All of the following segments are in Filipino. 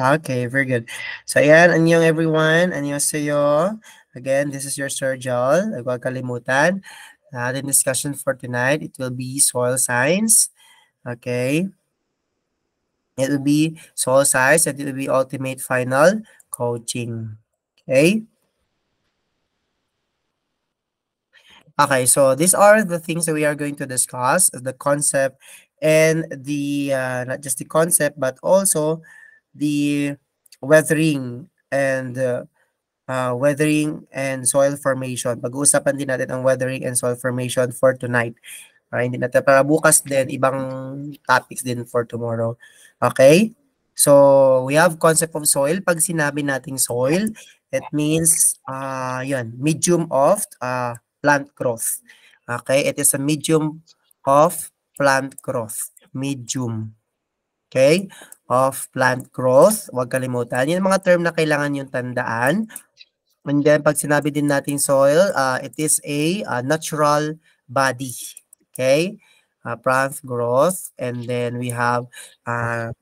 Okay, very good. So ayan, anyong everyone. Annyeonghaseyo. Again, this is your Sir Joel. Huwag kalimutan. Uh, the discussion for tonight, it will be soil science. Okay. It will be soil science and it will be ultimate final coaching. Okay. Okay, so these are the things that we are going to discuss, the concept and the, uh, not just the concept, but also the weathering and uh, uh, weathering and soil formation. Pag-uusapan din natin ang weathering and soil formation for tonight. Para hindi natin para bukas din ibang topics din for tomorrow. Okay? So, we have concept of soil. Pag sinabi nating soil, it means uh, yun, medium of uh, plant growth. Okay? It is a medium of plant growth. Medium. Okay? of plant growth. Huwag kalimutan. Yan mga term na kailangan yung tandaan. And then, pag sinabi din natin soil, uh, it is a uh, natural body. Okay? Uh, plant growth. And then, we have uh,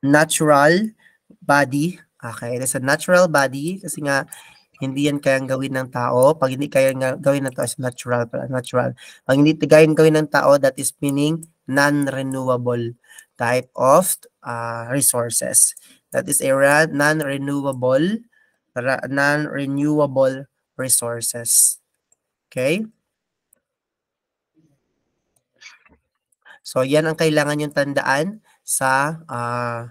natural body. Okay? It is a natural body kasi nga, hindi yan kayang gawin ng tao. Pag hindi kayang gawin ng tao, is natural. Natural. Pag hindi kayang gawin ng tao, that is meaning non-renewable type of uh, resources. That is a non-renewable non-renewable resources. Okay? So, yan ang kailangan yung tandaan sa uh,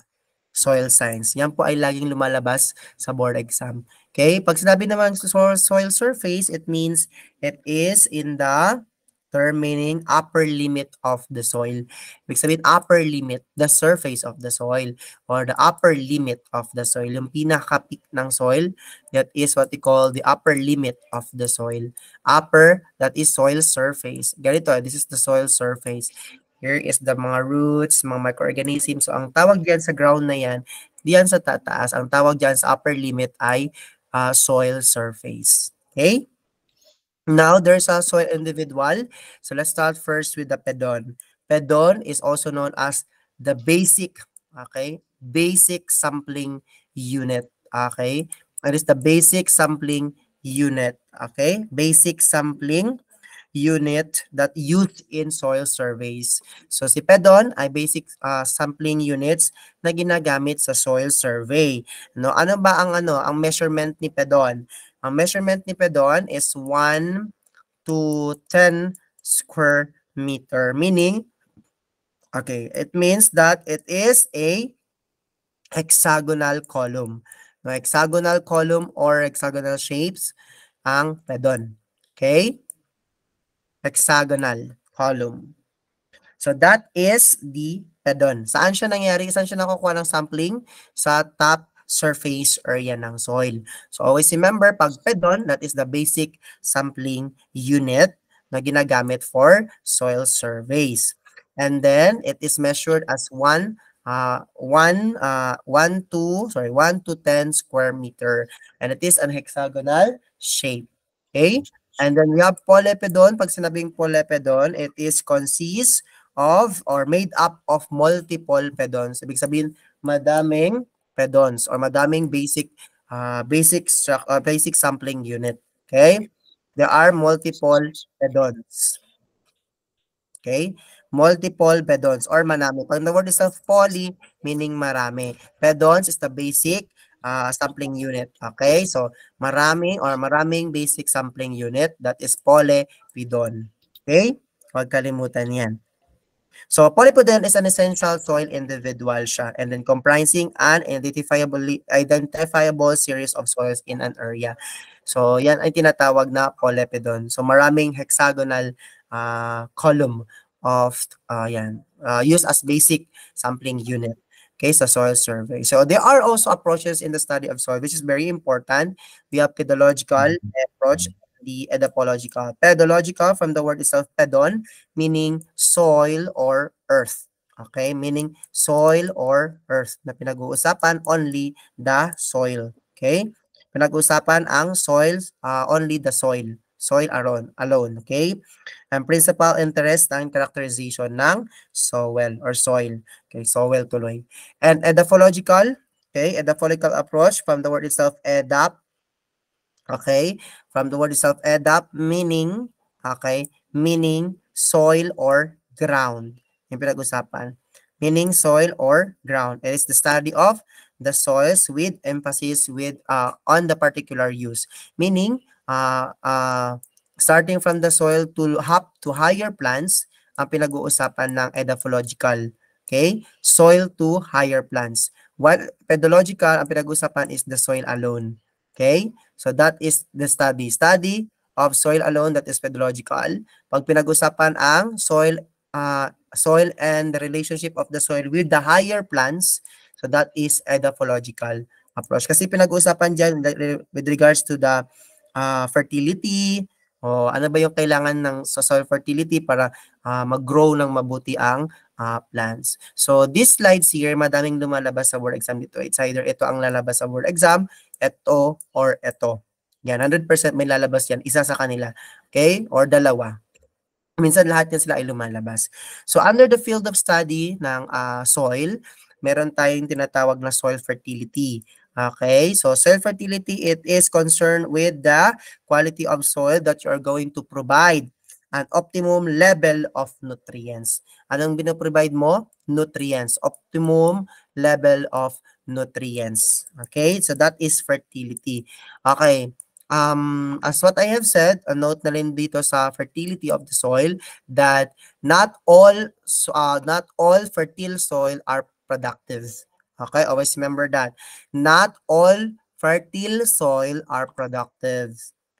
soil science. Yan po ay laging lumalabas sa board exam. Okay? Pag sinabi naman soil, surface, it means it is in the term meaning upper limit of the soil. Ibig sabihin, upper limit, the surface of the soil or the upper limit of the soil. Yung pinaka-peak ng soil, that is what we call the upper limit of the soil. Upper, that is soil surface. Ganito, this is the soil surface. Here is the mga roots, mga microorganisms. So, ang tawag diyan sa ground na yan, diyan sa tataas, ang tawag diyan sa upper limit ay uh, soil surface. Okay? Now, there's a soil individual. So let's start first with the pedon. Pedon is also known as the basic, okay, basic sampling unit, okay? It is the basic sampling unit, okay? Basic sampling unit that used in soil surveys. So si pedon ay basic uh, sampling units na ginagamit sa soil survey. No, ano ba ang ano, ang measurement ni pedon? Ang measurement ni pedon is 1 to 10 square meter. Meaning, okay, it means that it is a hexagonal column. No, hexagonal column or hexagonal shapes ang pedon. Okay? Hexagonal column. So that is the pedon. Saan siya nangyari? Saan siya nakukuha ng sampling? Sa top surface area ng soil. So always remember, pag pedon, that is the basic sampling unit na ginagamit for soil surveys. And then it is measured as 1 uh, 1 uh, 1 to sorry 1 to 10 square meter and it is an hexagonal shape. Okay? And then we have polypedon. Pag sinabing polypedon, it is consists of or made up of multiple pedons. Ibig sabihin, madaming pedons or madaming basic uh, basic uh, basic sampling unit. Okay? There are multiple pedons. Okay? Multiple pedons or manami. Pag the word is poly, meaning marami. Pedons is the basic uh, sampling unit. Okay? So, marami or maraming basic sampling unit that is polypedon. Okay? Huwag kalimutan yan. So polypodon is an essential soil individual siya and then comprising an identifiable, identifiable series of soils in an area. So yan ay tinatawag na polypodon. So maraming hexagonal uh, column of uh, yan, uh, used as basic sampling unit okay, sa soil survey. So there are also approaches in the study of soil, which is very important. We have pedological approach the edapological. Pedological from the word itself, pedon, meaning soil or earth. Okay, meaning soil or earth na pinag-uusapan only the soil. Okay? Pinag-uusapan ang soil, uh, only the soil. soil alone, alone okay? Ang principal interest ng characterization ng soil or soil. Okay, soil tuloy. And edaphological, okay, edaphological approach from the word itself, edap, okay, from the word itself, edap, meaning, okay, meaning soil or ground. Yung pinag-usapan. Meaning soil or ground. It is the study of the soils with emphasis with uh, on the particular use. Meaning, uh, uh, starting from the soil to hop to higher plants, ang pinag-uusapan ng edaphological. Okay? Soil to higher plants. While pedological, ang pinag-uusapan is the soil alone. Okay? So that is the study. Study of soil alone, that is pedological. Pag pinag-usapan ang soil uh, soil and the relationship of the soil with the higher plants, so that is edaphological approach. Kasi pinag-usapan dyan with regards to the uh, fertility, o ano ba yung kailangan ng sa soil fertility para uh, mag-grow ng mabuti ang uh, plants. So these slides here, madaming lumalabas sa board exam dito. It's either ito ang lalabas sa board exam, ito, or ito. Yan, 100% may lalabas yan, isa sa kanila. Okay? Or dalawa. Minsan lahat yan sila ay lumalabas. So under the field of study ng uh, soil, meron tayong tinatawag na soil fertility. Okay, so soil fertility, it is concerned with the quality of soil that you are going to provide an optimum level of nutrients. Anong binoprovide mo? Nutrients. Optimum level of nutrients. Okay, so that is fertility. Okay, um, as what I have said, a note na rin dito sa fertility of the soil that not all uh, not all fertile soil are productive. Okay, always remember that. Not all fertile soil are productive.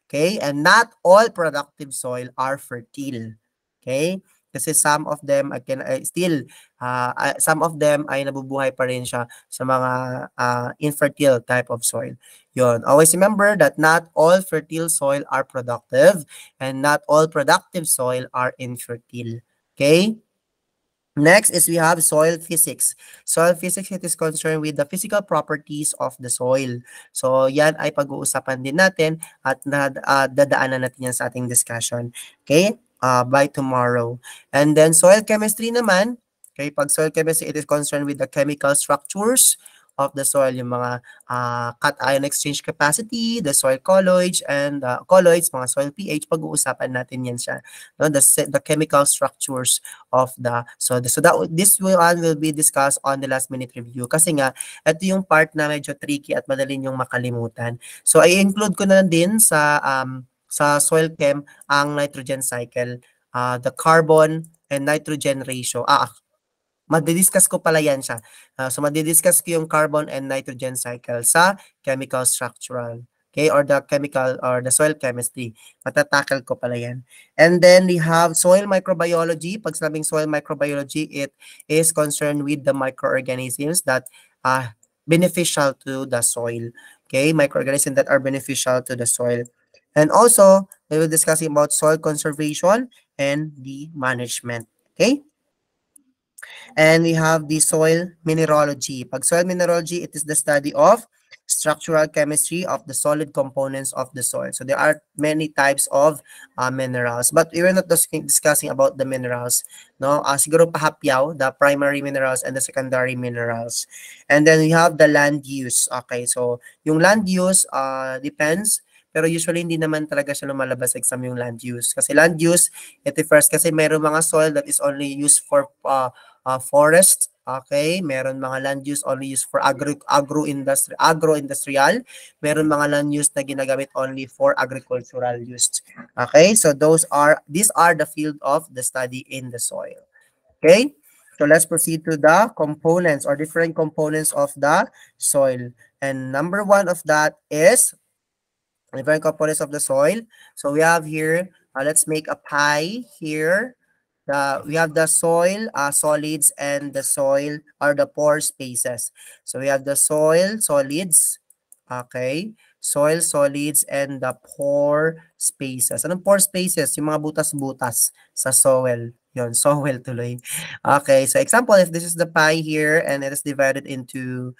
Okay, and not all productive soil are fertile. Okay, kasi some of them again uh, still uh, uh, some of them ay nabubuhay pa rin siya sa mga uh, infertile type of soil. Yon. Always remember that not all fertile soil are productive and not all productive soil are infertile. Okay? Next is we have soil physics. Soil physics, it is concerned with the physical properties of the soil. So, yan ay pag-uusapan din natin at na, uh, dadaanan natin yan sa ating discussion. Okay? Uh, by tomorrow. And then soil chemistry naman, okay, pag soil chemistry, it is concerned with the chemical structures of the soil, yung mga uh, cation exchange capacity, the soil colloids, and uh, colloids, mga soil pH, pag-uusapan natin yan siya. No? The, the chemical structures of the soil. So that, this will, will be discussed on the last minute review. Kasi nga, ito yung part na medyo tricky at madali yung makalimutan. So i-include ko na din sa um, sa soil chem ang nitrogen cycle, uh, the carbon and nitrogen ratio. Ah, Madidiscuss ko pala yan siya. Uh, so madidiscuss ko yung carbon and nitrogen cycle sa chemical structural. Okay, or the chemical or the soil chemistry. Matatackle ko pala yan. And then we have soil microbiology. Pag sabing soil microbiology, it is concerned with the microorganisms that are beneficial to the soil. Okay, microorganisms that are beneficial to the soil. And also, we will discuss about soil conservation and the management. Okay? And we have the soil mineralogy. Pag soil mineralogy, it is the study of structural chemistry of the solid components of the soil. So there are many types of uh, minerals. But we were not discussing about the minerals. No? Uh, siguro pahapyaw, the primary minerals and the secondary minerals. And then we have the land use. Okay, so yung land use uh, depends pero usually hindi naman talaga siya lumalabas exam yung land use. Kasi land use, it refers kasi mayroong mga soil that is only used for uh, uh, forest, okay? Meron mga land use only used for agro agro industry agro-industrial. Meron mga land use na ginagamit only for agricultural use. Okay? So those are these are the field of the study in the soil. Okay? So let's proceed to the components or different components of the soil. And number one of that is different components of the soil. So we have here, uh, let's make a pie here. the we have the soil uh, solids and the soil are the pore spaces. So we have the soil solids, okay? Soil solids and the pore spaces. Anong pore spaces? Yung mga butas-butas sa soil. Yon, soil tuloy. Okay, so example, if this is the pie here and it is divided into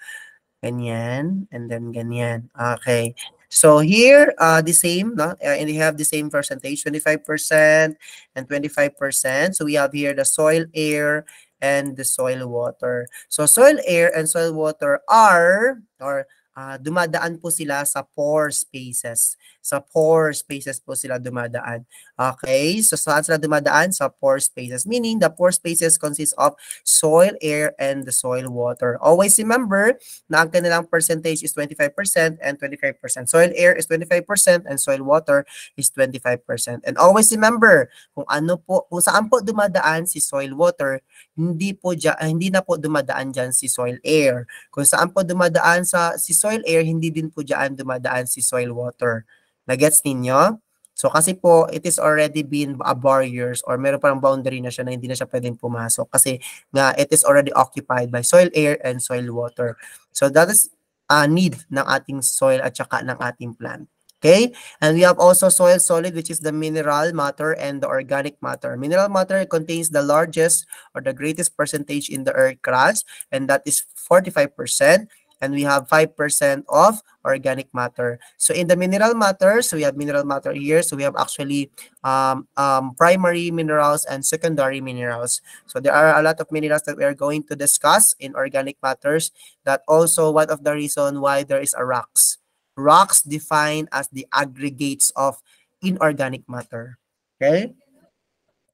Ganyan. And then ganyan. Okay. So here, uh, the same, no? Uh, and we have the same percentage, 25% and 25%. So we have here the soil, air, and the soil water. So soil, air, and soil water are, or uh, dumadaan po sila sa pore spaces. Sa pore spaces po sila dumadaan. Okay? So saan sila dumadaan? Sa pore spaces. Meaning, the pore spaces consist of soil, air, and the soil water. Always remember na ang kanilang percentage is 25% and 25%. Soil, air is 25% and soil, water is 25%. And always remember, kung ano po, kung saan po dumadaan si soil, water, hindi po dyan, hindi na po dumadaan dyan si soil, air. Kung saan po dumadaan sa si soil air, hindi din po dyan dumadaan si soil water. Nagets ninyo? So kasi po, it is already been a barriers or meron parang boundary na siya na hindi na siya pwedeng pumasok kasi nga it is already occupied by soil air and soil water. So that is a need ng ating soil at saka ng ating plant. Okay? And we have also soil solid, which is the mineral matter and the organic matter. Mineral matter contains the largest or the greatest percentage in the earth crust, and that is 45% and we have 5% of organic matter. So in the mineral matter, so we have mineral matter here. So we have actually um, um, primary minerals and secondary minerals. So there are a lot of minerals that we are going to discuss in organic matters. That also one of the reason why there is a rocks. Rocks defined as the aggregates of inorganic matter. Okay?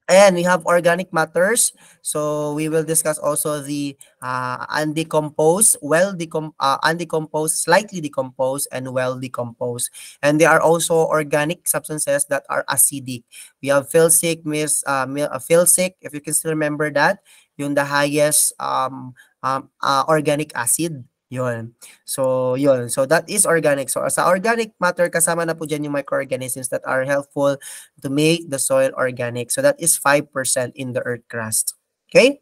And we have organic matters. So we will discuss also the uh, undecomposed, well decom uh, undecomposed, slightly decomposed, and well decomposed. And there are also organic substances that are acidic. We have filsic, mis, uh, uh filsic, if you can still remember that, yung the highest um, um, uh, organic acid. Yun. So, yun. So, that is organic. So, sa organic matter, kasama na po dyan yung microorganisms that are helpful to make the soil organic. So, that is 5% in the earth crust. Okay?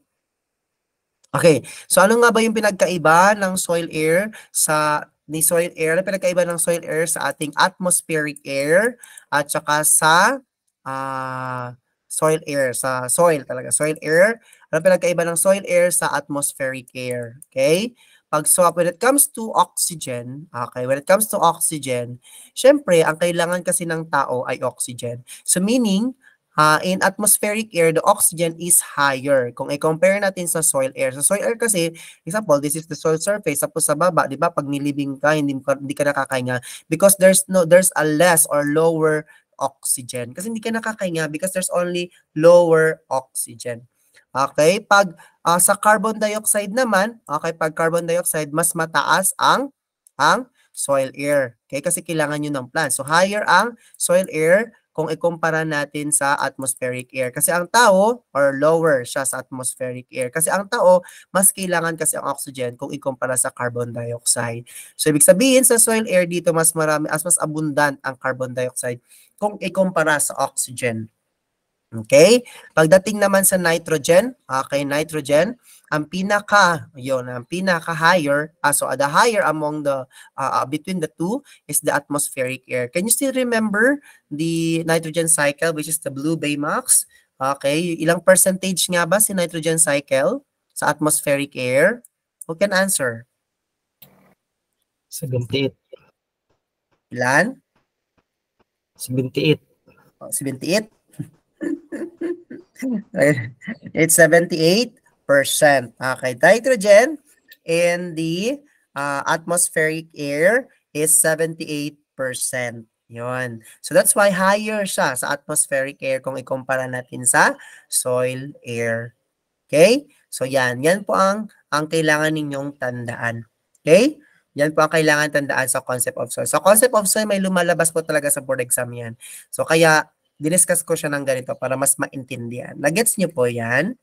Okay. So, ano nga ba yung pinagkaiba ng soil air sa ni soil air? Ano pinagkaiba ng soil air sa ating atmospheric air at saka sa uh, soil air, sa soil talaga. Soil air. Ano pinagkaiba ng soil air sa atmospheric air? Okay? Pag so when it comes to oxygen, okay, when it comes to oxygen, syempre, ang kailangan kasi ng tao ay oxygen. So meaning, uh, in atmospheric air, the oxygen is higher. Kung i-compare natin sa soil air. Sa soil air kasi, example, this is the soil surface. Tapos sa baba, di ba, pag nilibing ka, hindi, hindi ka nakakahinga. Because there's no, there's a less or lower oxygen. Kasi hindi ka nakakahinga because there's only lower oxygen. Okay? Pag uh, sa carbon dioxide naman, okay, pag carbon dioxide, mas mataas ang ang soil air. Okay? Kasi kailangan nyo ng plant. So, higher ang soil air kung ikumpara natin sa atmospheric air. Kasi ang tao, or lower siya sa atmospheric air. Kasi ang tao, mas kailangan kasi ang oxygen kung ikumpara sa carbon dioxide. So, ibig sabihin sa soil air dito, mas marami, as mas abundant ang carbon dioxide kung ikumpara sa oxygen. Okay? Pagdating naman sa nitrogen, okay, nitrogen, ang pinaka, yon ang pinaka higher, uh, so the higher among the, uh, between the two is the atmospheric air. Can you still remember the nitrogen cycle, which is the blue Baymax? Okay, ilang percentage nga ba si nitrogen cycle sa atmospheric air? Who can answer? 78. Ilan? 78. Oh, 78? it's 78%. Okay, nitrogen in the uh, atmospheric air is 78%. Yon. So that's why higher siya sa atmospheric air kung ikumpara natin sa soil air. Okay? So yan, yan po ang ang kailangan ninyong tandaan. Okay? Yan po ang kailangan tandaan sa concept of soil. So concept of soil may lumalabas po talaga sa board exam yan. So kaya diniscuss ko siya ng ganito para mas maintindihan. Nagets niyo po yan?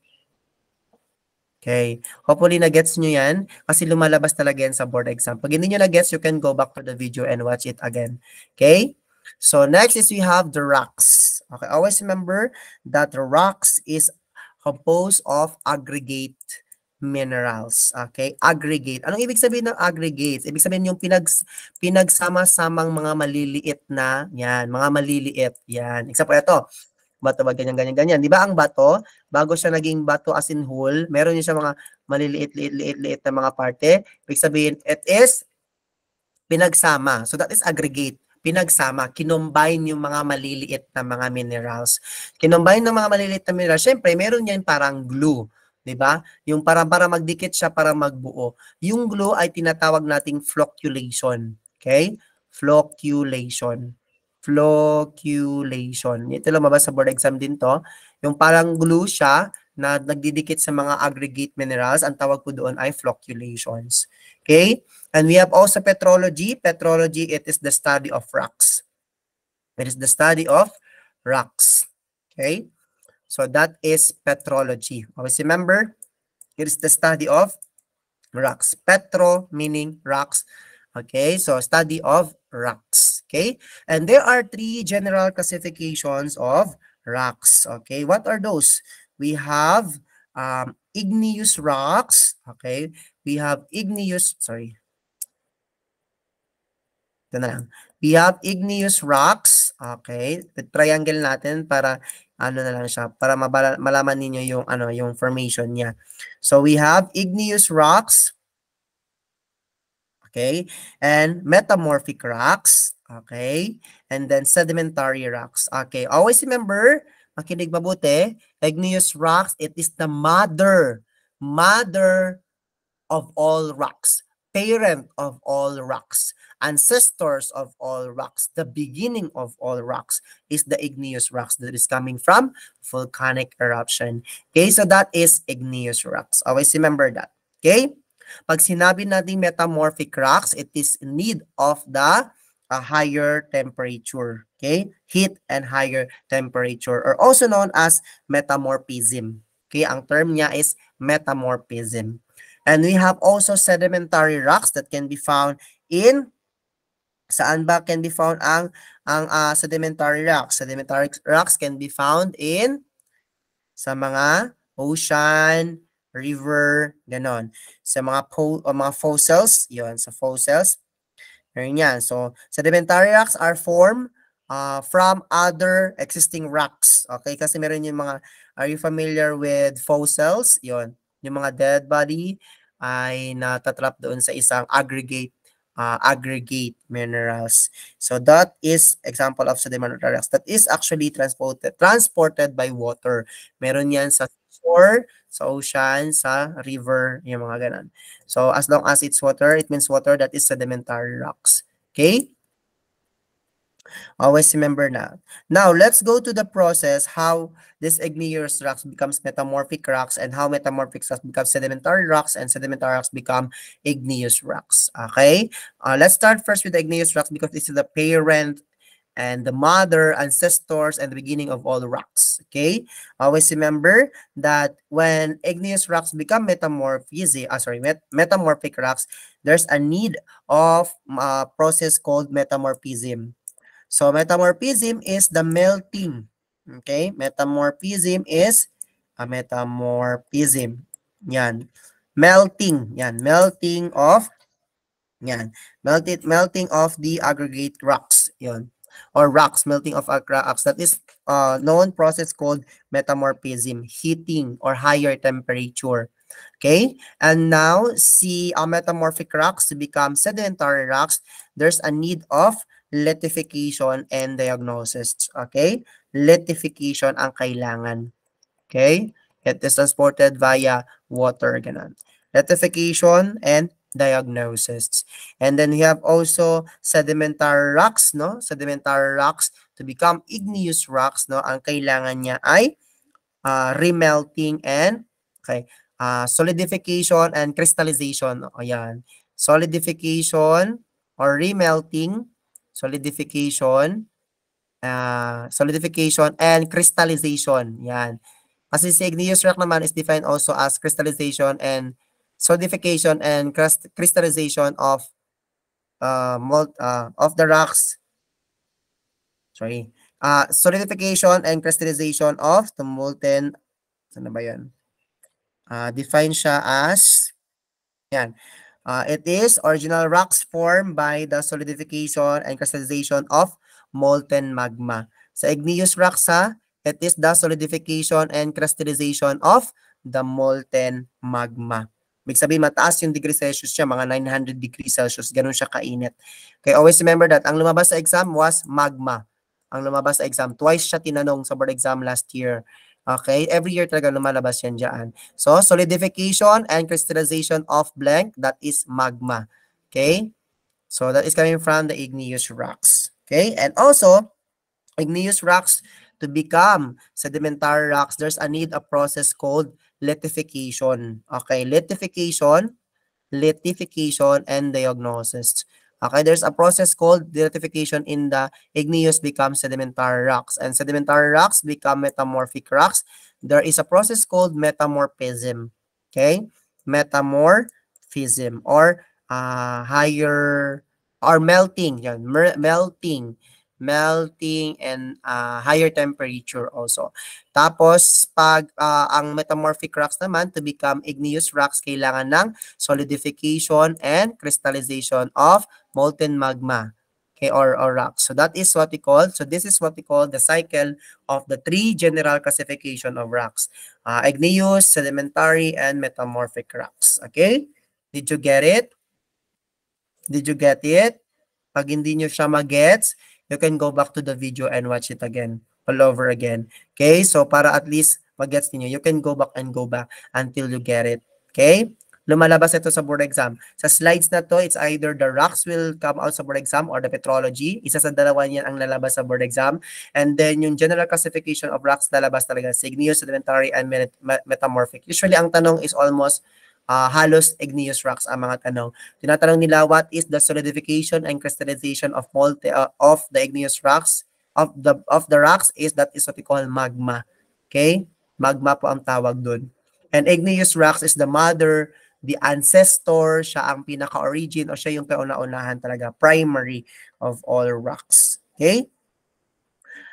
Okay. Hopefully, na-gets nyo yan kasi lumalabas talaga yan sa board exam. Pag hindi nyo na-gets, you can go back to the video and watch it again. Okay? So, next is we have the rocks. Okay, always remember that rocks is composed of aggregate minerals. Okay? Aggregate. Anong ibig sabihin ng aggregates? Ibig sabihin yung pinag, pinagsama-samang mga maliliit na, yan, mga maliliit. Yan. Example, ito. bato ba ganyan, ganyan, ganyan. Di ba ang bato, bago siya naging bato as in whole, meron niya siya mga maliliit, liit, liit, liit na mga parte. Ibig sabihin, it is pinagsama. So that is aggregate pinagsama, kinombine yung mga maliliit na mga minerals. Kinombine ng mga maliliit na minerals, syempre, meron yan parang glue. 'Di ba? Yung para para magdikit siya para magbuo. Yung glue ay tinatawag nating flocculation. Okay? Flocculation. Flocculation. Ito lumabas sa board exam din to. Yung parang glue siya na nagdidikit sa mga aggregate minerals, ang tawag po doon ay flocculations. Okay? And we have also petrology. Petrology, it is the study of rocks. It is the study of rocks. Okay? So that is petrology. Always remember, it is the study of rocks. Petro meaning rocks. Okay, so study of rocks. Okay, and there are three general classifications of rocks. Okay, what are those? We have um, igneous rocks. Okay, we have igneous, sorry, ito na lang. We have igneous rocks. Okay. The triangle natin para ano na lang siya para mabala, malaman ninyo yung ano yung formation niya. So we have igneous rocks. Okay? And metamorphic rocks. Okay? And then sedimentary rocks. Okay. Always remember, makinig mabuti, igneous rocks, it is the mother, mother of all rocks, parent of all rocks ancestors of all rocks, the beginning of all rocks is the igneous rocks that is coming from volcanic eruption. Okay, so that is igneous rocks. Always remember that. Okay? Pag sinabi natin metamorphic rocks, it is need of the a higher temperature. Okay? Heat and higher temperature or also known as metamorphism. Okay? Ang term niya is metamorphism. And we have also sedimentary rocks that can be found in Saan ba can be found ang ang uh, sedimentary rocks? Sedimentary rocks can be found in sa mga ocean, river, ganon. Sa mga po, uh, mga fossils, yon sa fossils. Meron yan. So, sedimentary rocks are formed uh, from other existing rocks. Okay? Kasi meron yung mga, are you familiar with fossils? Yon Yung mga dead body ay natatrap doon sa isang aggregate uh, aggregate minerals. So that is example of sedimentary rocks that is actually transported transported by water. Meron yan sa shore, sa ocean, sa river, yung mga ganun. So as long as it's water, it means water that is sedimentary rocks. Okay? Always remember that. Now, let's go to the process how this igneous rocks becomes metamorphic rocks and how metamorphic rocks become sedimentary rocks and sedimentary rocks become igneous rocks. Okay? Uh, let's start first with the igneous rocks because this is the parent and the mother, ancestors, and the beginning of all rocks. Okay? Always remember that when igneous rocks become metamorphic, uh, sorry, met metamorphic rocks, there's a need of a uh, process called metamorphism. So metamorphism is the melting. Okay? Metamorphism is a metamorphism. Yan. Melting. Yan. Melting of yan. Melted, melting of the aggregate rocks. Yan. Or rocks, melting of rocks. That is uh, known process called metamorphism. Heating or higher temperature. Okay? And now, see uh, metamorphic rocks become sedimentary rocks, there's a need of litification and diagnosis. Okay? Litification ang kailangan. Okay? It is transported via water. Ganun. Litification and diagnosis. And then we have also sedimentary rocks, no? Sedimentary rocks to become igneous rocks, no? Ang kailangan niya ay uh, remelting and okay, uh, solidification and crystallization. Ayan. Solidification or remelting solidification, uh, solidification, and crystallization. Yan. Kasi si igneous rock naman is defined also as crystallization and solidification and crystallization of uh, mult, uh, of the rocks. Sorry. Uh, solidification and crystallization of the molten, ano ba yan? Uh, define siya as, yan, Uh, it is original rocks formed by the solidification and crystallization of molten magma. Sa igneous rocks ha, It is the solidification and crystallization of the molten magma. Ibig sabihin, mataas yung degree Celsius siya, mga 900 degrees Celsius, ganun siya kainit. Okay, always remember that, ang lumabas sa exam was magma. Ang lumabas sa exam, twice siya tinanong sa board exam last year. Okay, every year talaga lumalabas yan dyan. So, solidification and crystallization of blank, that is magma. Okay, so that is coming from the igneous rocks. Okay, and also, igneous rocks to become sedimentary rocks, there's a need a process called lithification. Okay, lithification, lithification, and diagnosis. Okay, there's a process called lithification in the igneous become sedimentary rocks. And sedimentary rocks become metamorphic rocks. There is a process called metamorphism. Okay, metamorphism or uh, higher or melting. Yan, melting melting and uh, higher temperature also. Tapos, pag uh, ang metamorphic rocks naman, to become igneous rocks, kailangan ng solidification and crystallization of molten magma okay, or, or rocks. So that is what we call, so this is what we call the cycle of the three general classification of rocks. Uh, igneous, sedimentary, and metamorphic rocks. Okay? Did you get it? Did you get it? Pag hindi nyo siya magets, you can go back to the video and watch it again, all over again. Okay, so para at least mag-gets niyo, you can go back and go back until you get it. Okay? Lumalabas ito sa board exam. Sa slides na to, it's either the rocks will come out sa board exam or the petrology. Isa sa dalawa niyan ang lalabas sa board exam. And then yung general classification of rocks lalabas talaga igneous, sedimentary, and metamorphic. Usually ang tanong is almost uh, halos igneous rocks ang mga tanong. Tinatanong nila what is the solidification and crystallization of multi, uh, of the igneous rocks of the of the rocks is that is what we call magma. Okay? Magma po ang tawag doon. And igneous rocks is the mother, the ancestor, siya ang pinaka-origin o siya yung kauna-unahan talaga, primary of all rocks. Okay?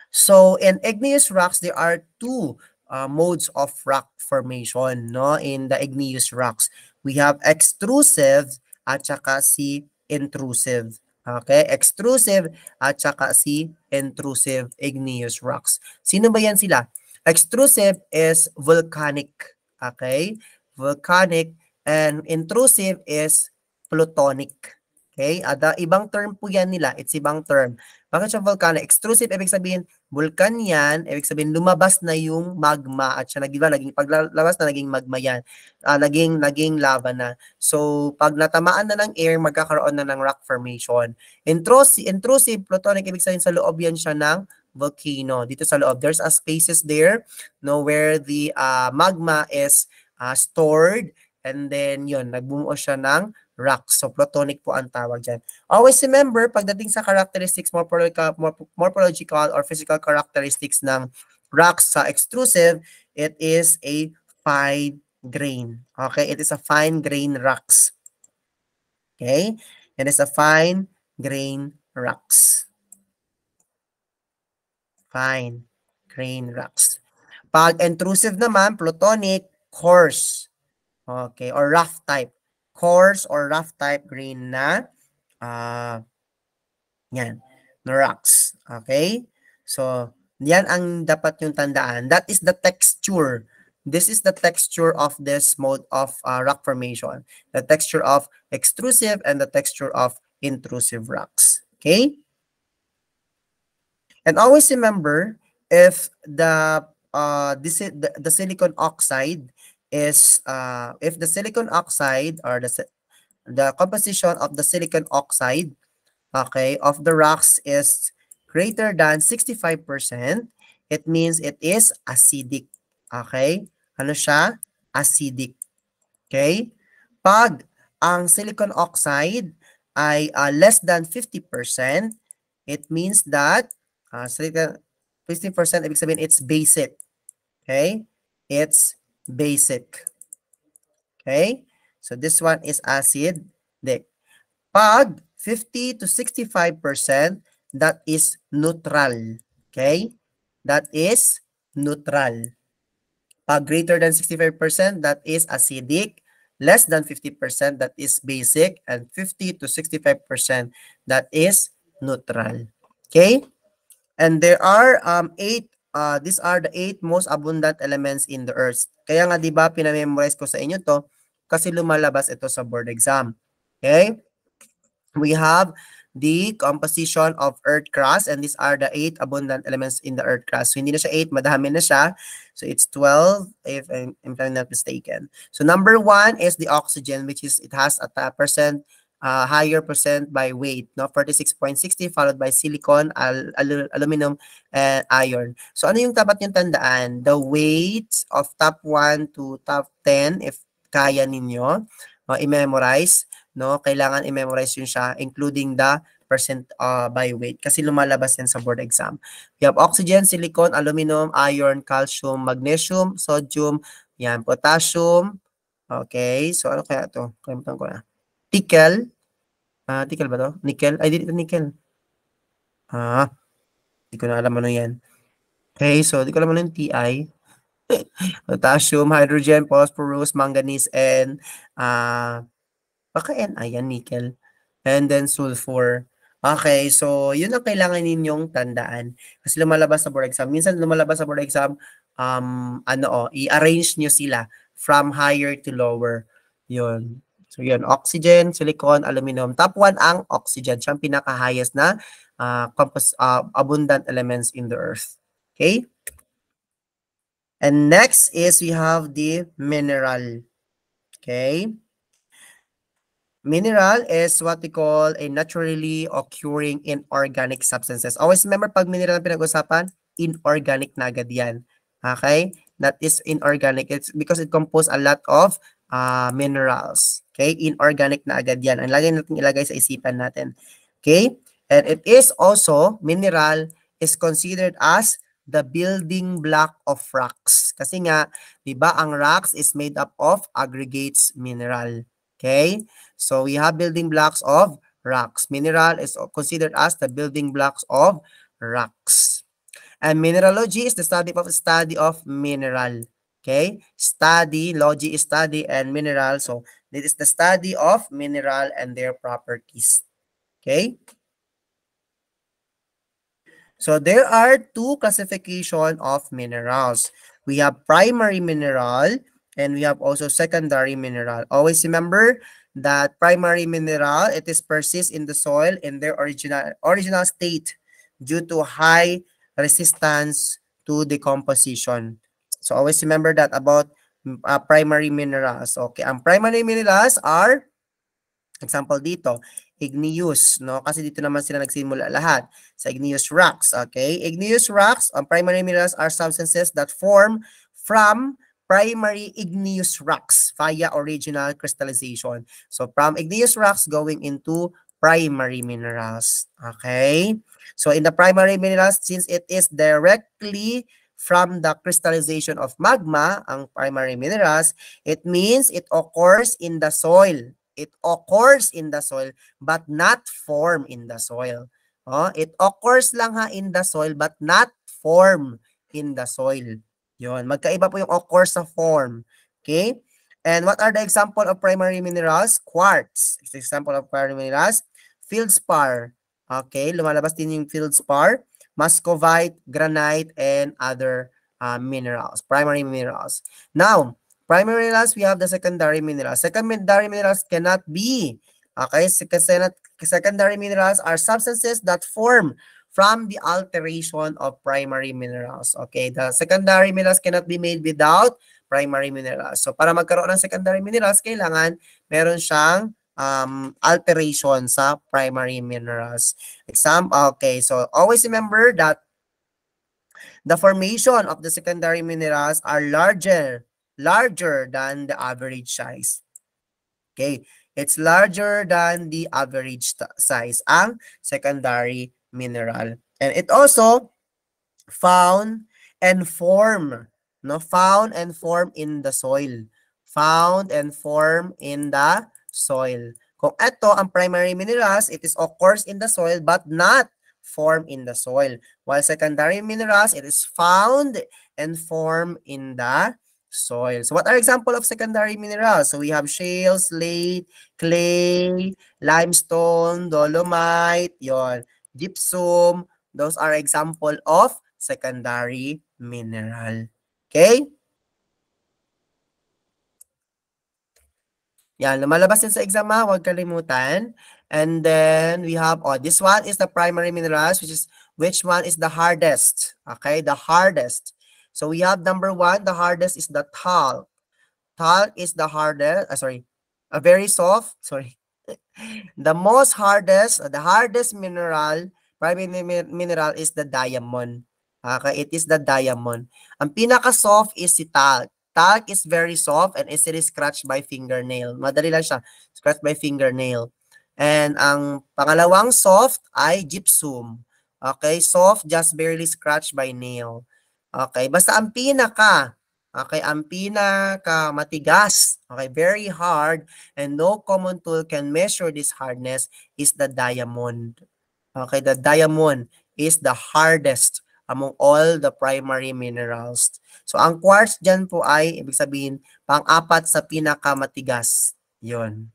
So in igneous rocks, there are two uh, modes of rock formation no in the igneous rocks. We have extrusive at saka si intrusive. Okay, extrusive at saka si intrusive igneous rocks. Sino ba yan sila? Extrusive is volcanic. Okay? Volcanic and intrusive is plutonic. Okay? Ada ibang term po yan nila. It's ibang term. Bakit siya volcanic? Extrusive, ibig sabihin, vulkan yan, ibig sabihin, lumabas na yung magma at siya nagiba, naging paglabas na naging magma yan, uh, naging, naging lava na. So, pag natamaan na ng air, magkakaroon na ng rock formation. Intrusive, intrusive plutonic, ibig sabihin sa loob yan siya ng volcano. Dito sa loob, there's a spaces there no, where the uh, magma is uh, stored and then yun, nagbumuo siya ng rocks. So, plutonic po ang tawag dyan. Always remember, pagdating sa characteristics, morphological, morphological or physical characteristics ng rocks sa extrusive, it is a fine grain. Okay? It is a fine grain rocks. Okay? It is a fine grain rocks. Fine grain rocks. Pag intrusive naman, plutonic, coarse. Okay, or rough type coarse or rough type grain na uh, yan, rocks. Okay? So, yan ang dapat yung tandaan. That is the texture. This is the texture of this mode of uh, rock formation. The texture of extrusive and the texture of intrusive rocks. Okay? And always remember, if the uh, this, the, the silicon oxide is uh, if the silicon oxide or the, the composition of the silicon oxide, okay, of the rocks is greater than 65%, it means it is acidic. Okay? Ano siya? Acidic. Okay? Pag ang silicon oxide ay uh, less than 50%, it means that uh, silicon 50% ibig sabihin it's basic. Okay? It's basic. Okay? So this one is acid. Pag 50 to 65%, that is neutral. Okay? That is neutral. Pag greater than 65%, that is acidic. Less than 50%, that is basic. And 50 to 65%, that is neutral. Okay? And there are um, eight uh, these are the eight most abundant elements in the earth. Kaya nga 'di ba pinamemorize ko sa inyo to kasi lumalabas ito sa board exam. Okay? We have the composition of earth crust and these are the eight abundant elements in the earth crust. So hindi na siya 8, madami na siya. So it's 12 if I'm, if I'm not mistaken. So number one is the oxygen which is it has a percent uh, higher percent by weight, no 46.60 followed by silicon, al al aluminum and iron. So ano yung dapat yung tandaan? The weight of top 1 to top 10 if kaya ninyo uh, i-memorize no? Kailangan i-memorize yun siya, including the percent uh, by weight kasi lumalabas yan sa board exam. We have oxygen, silicon, aluminum, iron, calcium, magnesium, sodium, yan, potassium. Okay, so ano kaya to? Kalimutan ko na. Nickel. Ah, uh, nickel ba to? Nickel? Ay, dito nickel. Ah, hindi ko na alam ano yan. Okay, so di ko alam ano yung TI. Potassium, hydrogen, phosphorus, manganese, and uh, Baka N, ayan, nickel. And then sulfur. Okay, so yun ang kailangan ninyong tandaan. Kasi lumalabas sa board exam. Minsan lumalabas sa board exam, um, ano oh, i-arrange nyo sila from higher to lower. Yun. So yun, oxygen, silicon, aluminum. Top 1 ang oxygen. Siya ang pinaka-highest na uh, compos- uh, abundant elements in the earth. Okay? And next is we have the mineral. Okay? Mineral is what we call a naturally occurring inorganic substances. Always remember, pag mineral ang pinag-usapan, inorganic na agad yan. Okay? That is inorganic. It's because it composes a lot of uh, minerals. Okay? Inorganic na agad yan. Ang lagay natin ilagay sa isipan natin. Okay? And it is also, mineral is considered as the building block of rocks. Kasi nga, di ba, ang rocks is made up of aggregates mineral. Okay? So we have building blocks of rocks. Mineral is considered as the building blocks of rocks. And mineralogy is the study of study of mineral. Okay? Study, logy is study, and mineral. So this is the study of mineral and their properties. Okay? So there are two classification of minerals. We have primary mineral and we have also secondary mineral. Always remember that primary mineral, it is persists in the soil in their original, original state due to high resistance to decomposition. So always remember that about uh, primary minerals. Okay, ang primary minerals are, example dito, igneous, no? Kasi dito naman sila nagsimula lahat sa igneous rocks, okay? Igneous rocks, ang primary minerals are substances that form from primary igneous rocks via original crystallization. So from igneous rocks going into primary minerals. Okay? So in the primary minerals, since it is directly from the crystallization of magma, ang primary minerals, it means it occurs in the soil. It occurs in the soil but not form in the soil. Oh, it occurs lang ha in the soil but not form in the soil. Yun, magkaiba po yung occur sa form. Okay? And what are the example of primary minerals? Quartz. Example of primary minerals. Feldspar. Okay, lumalabas din yung feldspar. Muscovite, granite, and other uh, minerals, primary minerals. Now, primary minerals, we have the secondary minerals. Secondary minerals cannot be, okay, secondary minerals are substances that form from the alteration of primary minerals. Okay, the secondary minerals cannot be made without primary minerals. So para magkaroon ng secondary minerals, kailangan meron siyang um, alteration sa primary minerals. Exam, okay, so always remember that the formation of the secondary minerals are larger, larger than the average size. Okay, it's larger than the average size ang secondary mineral. And it also found and form, no? Found and form in the soil. Found and form in the soil. Kung ito ang primary minerals, it is occurs in the soil but not form in the soil. While secondary minerals, it is found and form in the soil. So what are example of secondary minerals? So we have shale, slate, clay, limestone, dolomite, yon gypsum. Those are example of secondary mineral. Okay? Yan, lumalabas din sa exam ha, huwag kalimutan. And then we have, oh, this one is the primary minerals, which is, which one is the hardest? Okay, the hardest. So we have number one, the hardest is the talc. Talc is the hardest, uh, sorry, a very soft, sorry. the most hardest, the hardest mineral, primary mineral is the diamond. Okay, it is the diamond. Ang pinaka-soft is si talc. Talc is very soft and easily scratched by fingernail. Madali lang siya, scratched by fingernail. And ang pangalawang soft ay gypsum. Okay, soft, just barely scratched by nail. Okay, basta ang pinaka, okay, ang pinaka matigas, okay, very hard, and no common tool can measure this hardness is the diamond. Okay, the diamond is the hardest among all the primary minerals. So, ang quartz dyan po ay, ibig sabihin, pang-apat sa pinakamatigas. Yun.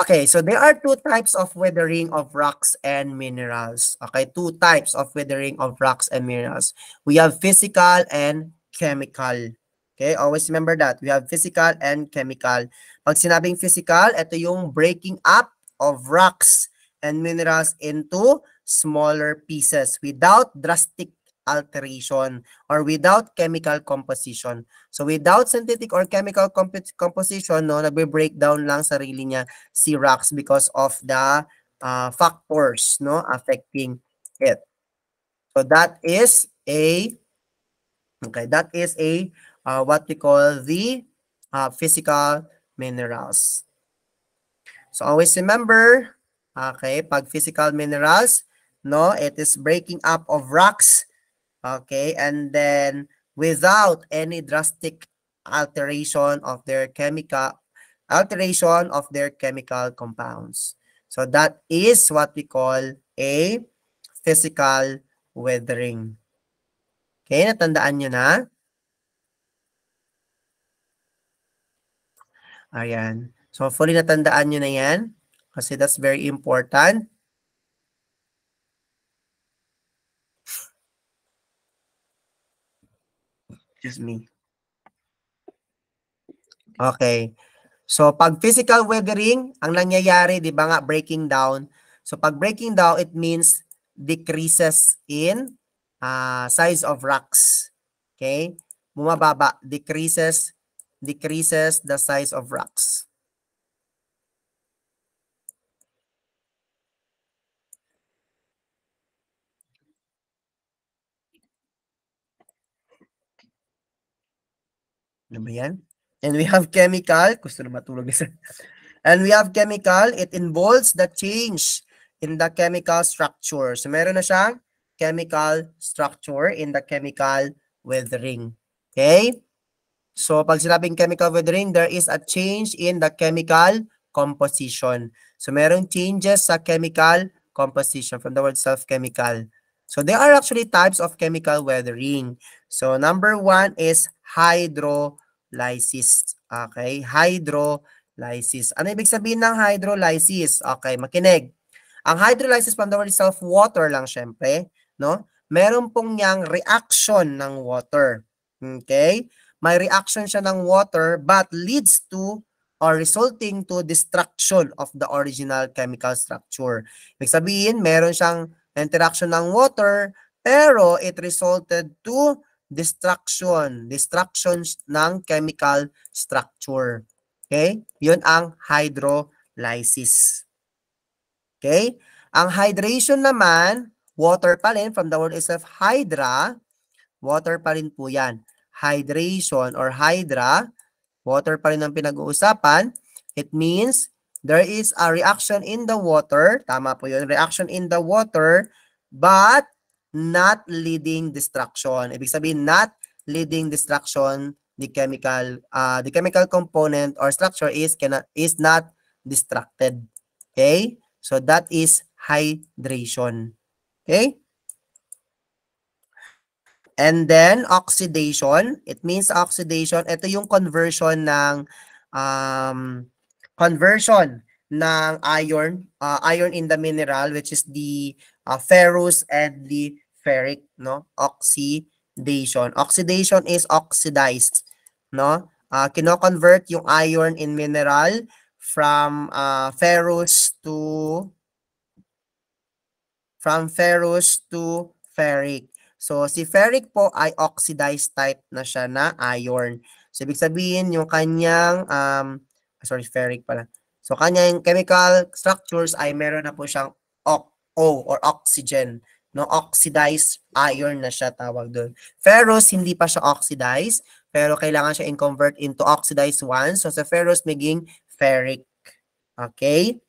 Okay, so there are two types of weathering of rocks and minerals. Okay, two types of weathering of rocks and minerals. We have physical and chemical. Okay, always remember that. We have physical and chemical. Pag sinabing physical, ito yung breaking up of rocks and minerals into smaller pieces without drastic alteration or without chemical composition. So without synthetic or chemical comp composition, no, nagbe-breakdown lang sarili niya si rocks because of the uh, factors no affecting it. So that is a okay, that is a uh, what we call the uh, physical minerals. So always remember, okay, pag physical minerals, no, it is breaking up of rocks Okay, and then without any drastic alteration of their chemical alteration of their chemical compounds. So that is what we call a physical weathering. Okay, natandaan nyo na? Ayan. So fully natandaan nyo na yan kasi that's very important. Excuse me. Okay. So, pag physical weathering, ang nangyayari, di ba nga, breaking down. So, pag breaking down, it means decreases in uh, size of rocks. Okay? Bumababa. Decreases, decreases the size of rocks. Ano ba yan? And we have chemical. Gusto na matulog isa. And we have chemical. It involves the change in the chemical structure. So meron na siyang chemical structure in the chemical weathering. Okay? So pag sinabing chemical weathering, there is a change in the chemical composition. So merong changes sa chemical composition from the word self-chemical. So there are actually types of chemical weathering. So number one is hydrolysis. Okay, hydrolysis. Ano ibig sabihin ng hydrolysis? Okay, makinig. Ang hydrolysis from the word itself, water lang syempre, no? Meron pong niyang reaction ng water. Okay? May reaction siya ng water but leads to or resulting to destruction of the original chemical structure. Ibig sabihin, meron siyang interaction ng water pero it resulted to destruction, destructions ng chemical structure. Okay? Yun ang hydrolysis. Okay? Ang hydration naman, water pa rin, from the word itself, hydra, water pa rin po yan. Hydration or hydra, water pa rin ang pinag-uusapan. It means there is a reaction in the water, tama po yun, reaction in the water, but not leading destruction. Ibig sabihin, not leading destruction, the chemical, uh, the chemical component or structure is cannot is not destructed. Okay? So that is hydration. Okay? And then oxidation, it means oxidation, ito yung conversion ng um, conversion ng iron, uh, iron in the mineral which is the uh, ferrous and the ferric, no? Oxidation. Oxidation is oxidized, no? Uh, kino-convert yung iron in mineral from uh, ferrous to from ferrous to ferric. So, si ferric po ay oxidized type na siya na iron. So, ibig sabihin, yung kanyang, um, sorry, ferric pala. So, kanyang chemical structures ay meron na po siyang O or oxygen. No, oxidized iron na siya tawag doon. Ferrous, hindi pa siya oxidized, pero kailangan siya in-convert into oxidized one. So, sa ferrous, maging ferric. Okay?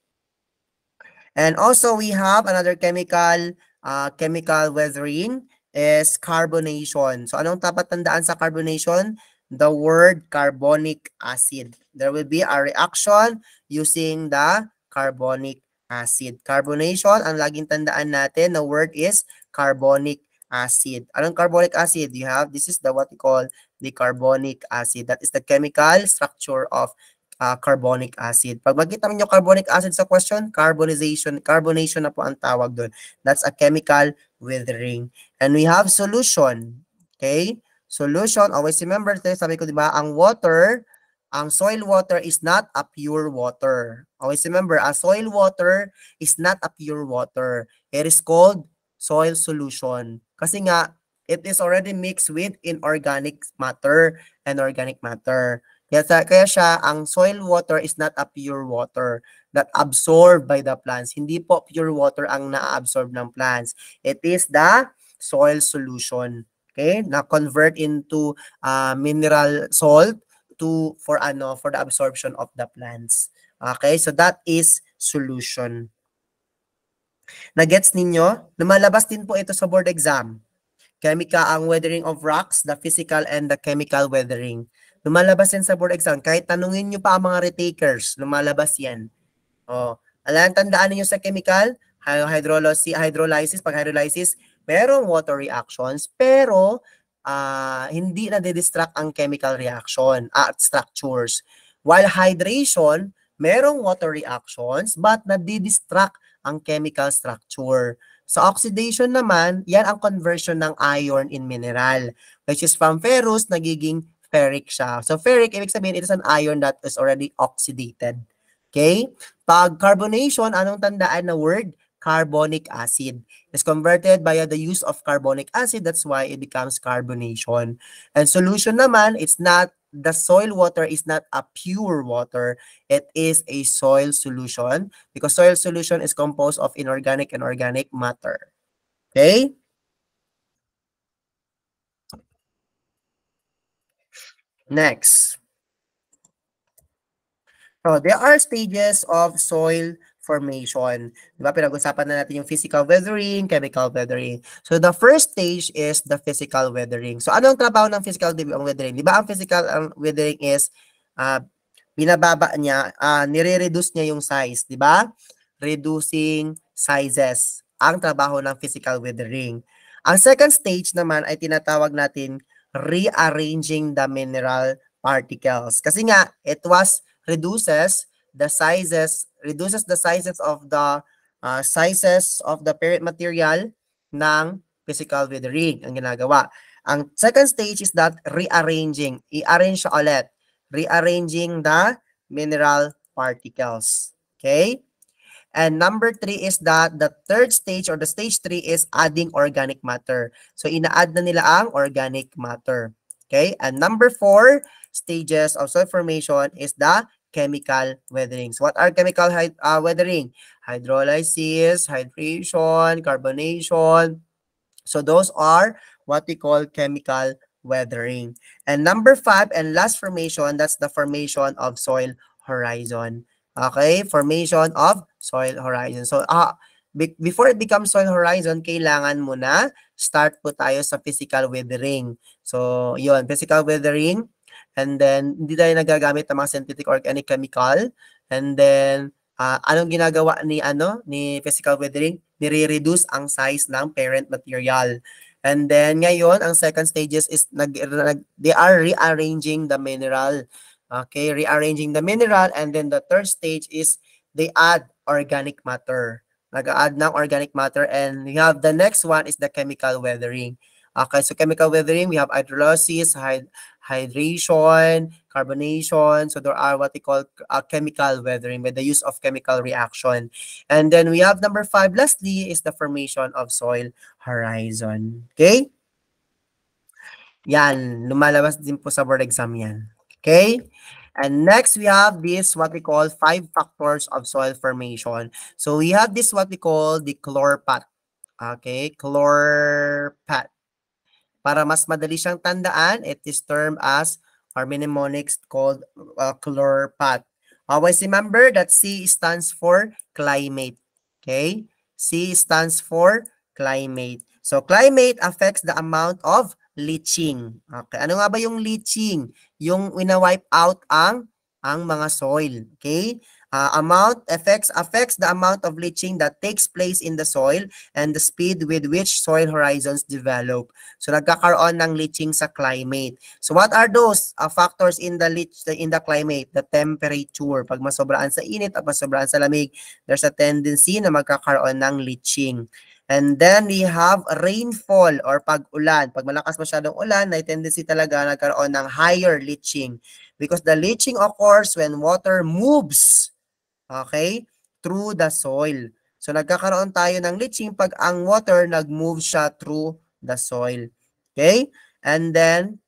And also, we have another chemical, uh, chemical weathering is carbonation. So, anong dapat tandaan sa carbonation? The word carbonic acid. There will be a reaction using the carbonic acid. Carbonation, ang laging tandaan natin, the word is carbonic acid. Anong carbonic acid? You have, this is the what we call the carbonic acid. That is the chemical structure of uh, carbonic acid. Pag makita niyo carbonic acid sa question, carbonization, carbonation na po ang tawag doon. That's a chemical withering. And we have solution. Okay? Solution, always remember, sabi ko, di ba, ang water, ang soil water is not a pure water. Always remember, a soil water is not a pure water. It is called soil solution. Kasi nga, it is already mixed with inorganic matter and organic matter. Kaya, kaya siya, ang soil water is not a pure water that absorbed by the plants. Hindi po pure water ang na-absorb ng plants. It is the soil solution. Okay? Na-convert into uh, mineral salt to for ano for the absorption of the plants. Okay? So that is solution. Nagets ninyo? Lumalabas din po ito sa board exam. Chemical ang weathering of rocks, the physical and the chemical weathering. Lumalabas yan sa board exam. Kahit tanungin nyo pa ang mga retakers, lumalabas yan. Oh, alam, tandaan niyo sa chemical, hydrolysis, hydrolysis, pag hydrolysis, merong water reactions, pero uh, hindi na distract ang chemical reaction at structures. While hydration, merong water reactions but nadidistract ang chemical structure. Sa oxidation naman, yan ang conversion ng iron in mineral, which is from ferrous, nagiging ferric siya. So ferric, ibig sabihin, it is an iron that is already oxidated. Okay? Pag carbonation, anong tandaan na word? Carbonic acid. It's converted via the use of carbonic acid. That's why it becomes carbonation. And solution naman, it's not, the soil water is not a pure water. It is a soil solution because soil solution is composed of inorganic and organic matter. Okay? Next. So, there are stages of soil formation. Di ba? Pinag-usapan na natin yung physical weathering, chemical weathering. So, the first stage is the physical weathering. So, ano ang trabaho ng physical weathering? Di ba ang physical weathering is uh, binababa niya, uh, nire-reduce niya yung size. Di ba? Reducing sizes ang trabaho ng physical weathering. Ang second stage naman ay tinatawag natin rearranging the mineral particles. Kasi nga, it was reduces the sizes, reduces the sizes of the uh, sizes of the parent material ng physical weathering ang ginagawa. Ang second stage is that rearranging. I-arrange siya ulit. Rearranging the mineral particles. Okay? And number three is that the third stage or the stage three is adding organic matter. So, ina-add na nila ang organic matter. Okay? And number four stages of soil formation is the chemical weatherings. What are chemical uh, weathering? Hydrolysis, hydration, carbonation. So those are what we call chemical weathering. And number five and last formation, that's the formation of soil horizon. Okay, formation of soil horizon. So uh, be before it becomes soil horizon, kailangan mo na start po tayo sa physical weathering. So, yon physical weathering, And then, hindi tayo nagagamit ng mga synthetic organic chemical. And then, uh, anong ginagawa ni ano ni physical weathering? Nire-reduce ang size ng parent material. And then ngayon, ang second stages is nag, nag they are rearranging the mineral. Okay, rearranging the mineral and then the third stage is they add organic matter. nag-add ng organic matter. And we have the next one is the chemical weathering. Okay, so chemical weathering, we have hydrolysis, hyd hydration, carbonation. So there are what we call uh, chemical weathering by the use of chemical reaction. And then we have number five, lastly, is the formation of soil horizon. Okay? Yan, lumalabas din po sa board exam yan. Okay? And next, we have this what we call five factors of soil formation. So we have this what we call the chlorpat. Okay, chlorpat. Para mas madali siyang tandaan, it is termed as or mnemonics called uh, chlorpat. Always remember that C stands for climate. Okay? C stands for climate. So climate affects the amount of leaching. Okay, ano nga ba yung leaching? Yung wina-wipe out ang ang mga soil. Okay? Uh, amount affects affects the amount of leaching that takes place in the soil and the speed with which soil horizons develop. So nagkakaroon ng leaching sa climate. So what are those uh, factors in the leach in the climate? The temperature. Pag masobraan sa init at masobraan sa lamig, there's a tendency na magkakaroon ng leaching. And then we have rainfall or pag-ulan. Pag malakas masyadong ulan, may tendency talaga nagkaroon ng higher leaching because the leaching occurs when water moves okay, through the soil. So nagkakaroon tayo ng leaching pag ang water nag-move siya through the soil. Okay? And then,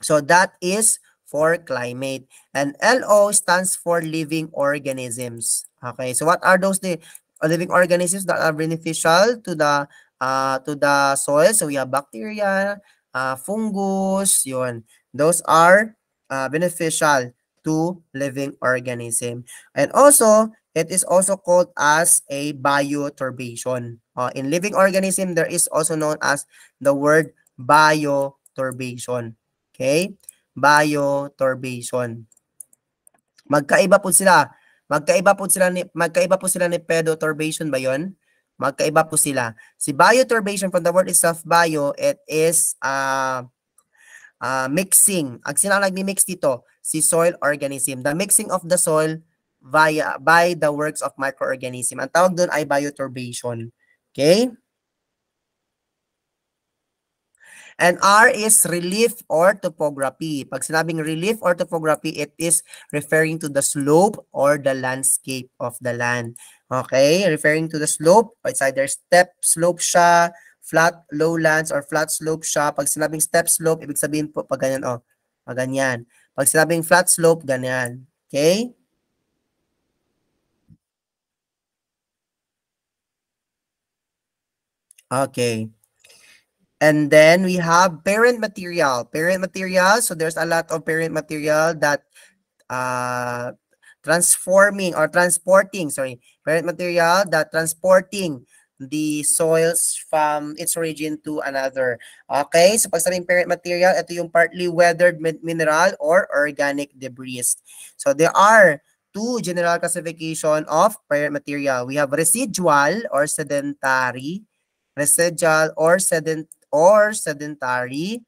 so that is for climate. And LO stands for living organisms. Okay, so what are those the living organisms that are beneficial to the uh, to the soil? So we have bacteria, uh, fungus, yun. Those are uh, beneficial to living organism. And also, it is also called as a bioturbation. Uh, in living organism, there is also known as the word bioturbation. Okay? Bioturbation. Magkaiba po sila. Magkaiba po sila ni magkaiba po sila ni pedoturbation ba 'yon? Magkaiba po sila. Si bioturbation from the word itself bio, it is uh, uh, mixing. Ang sino nagmi-mix dito? Si soil organism. The mixing of the soil via by the works of microorganism. Ang tawag doon ay bioturbation. Okay? And R is relief or topography. Pag sinabing relief or topography, it is referring to the slope or the landscape of the land. Okay? Referring to the slope, it's either step slope siya, flat lowlands or flat slope siya. Pag sinabing step slope, ibig sabihin po pag ganyan, oh, pag ganyan. Pag sinabing flat slope, ganyan. Okay? Okay. And then we have parent material. Parent material, so there's a lot of parent material that uh, transforming or transporting, sorry, parent material that transporting the soils from its origin to another. Okay, so pag sabing parent material, ito yung partly weathered mineral or organic debris. So there are two general classification of parent material. We have residual or sedentary, residual or sedent or sedentary,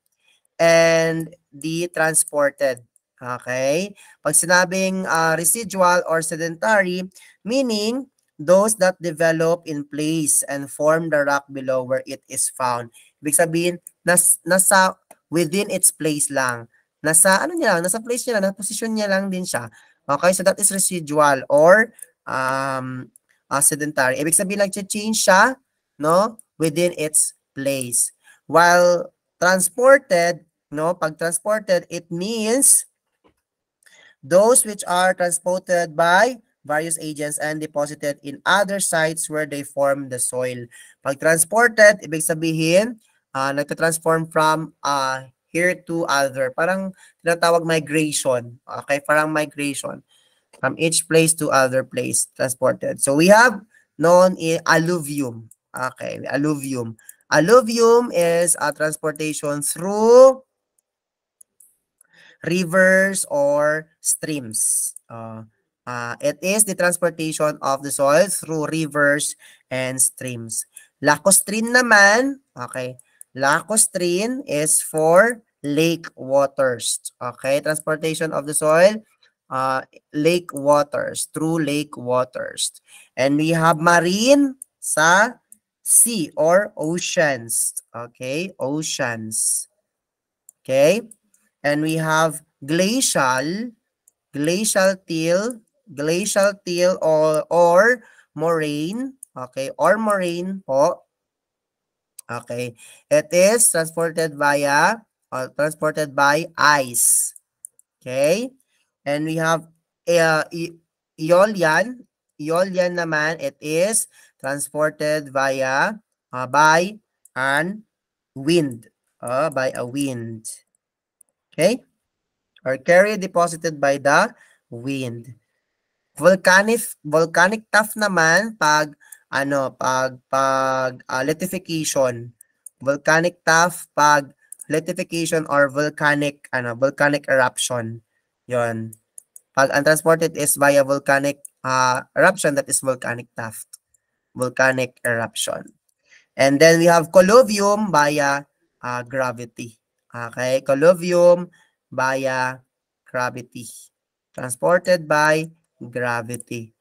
and the transported. Okay? Pag sinabing uh, residual or sedentary, meaning those that develop in place and form the rock below where it is found. Ibig sabihin, nas, nasa within its place lang. Nasa ano niya lang, nasa place niya lang, nasa position niya lang din siya. Okay, so that is residual or um, uh, sedentary. Ibig sabihin, nag-change siya no, within its place. While transported, no, pag transported, it means those which are transported by various agents and deposited in other sites where they form the soil. Pag transported, ibig sabihin, uh, nagta-transform from uh, here to other. Parang tinatawag migration. Okay, parang migration. From each place to other place, transported. So we have known alluvium. Okay, alluvium. Alluvium is a transportation through rivers or streams. Uh, Uh, it is the transportation of the soil through rivers and streams. Lacustrine naman, okay, lacustrine is for lake waters. Okay, transportation of the soil uh, lake waters, through lake waters. And we have marine sa sea or oceans. Okay, oceans. Okay, and we have glacial, glacial till, glacial till or, or moraine. Okay, or moraine po. Okay, it is transported via or transported by ice. Okay, and we have uh, Iolian. Iolian naman, it is transported via uh, by an wind. Uh, by a wind. Okay? Or carry deposited by the wind. Volcanic volcanic tuff naman pag ano pag pag uh, litification. Volcanic tuff pag litification or volcanic ano volcanic eruption. 'Yon. Pag untransported is via volcanic uh, eruption that is volcanic tuff. Volcanic eruption. And then we have colluvium via uh, gravity. Okay, colluvium via gravity. Transported by gravity.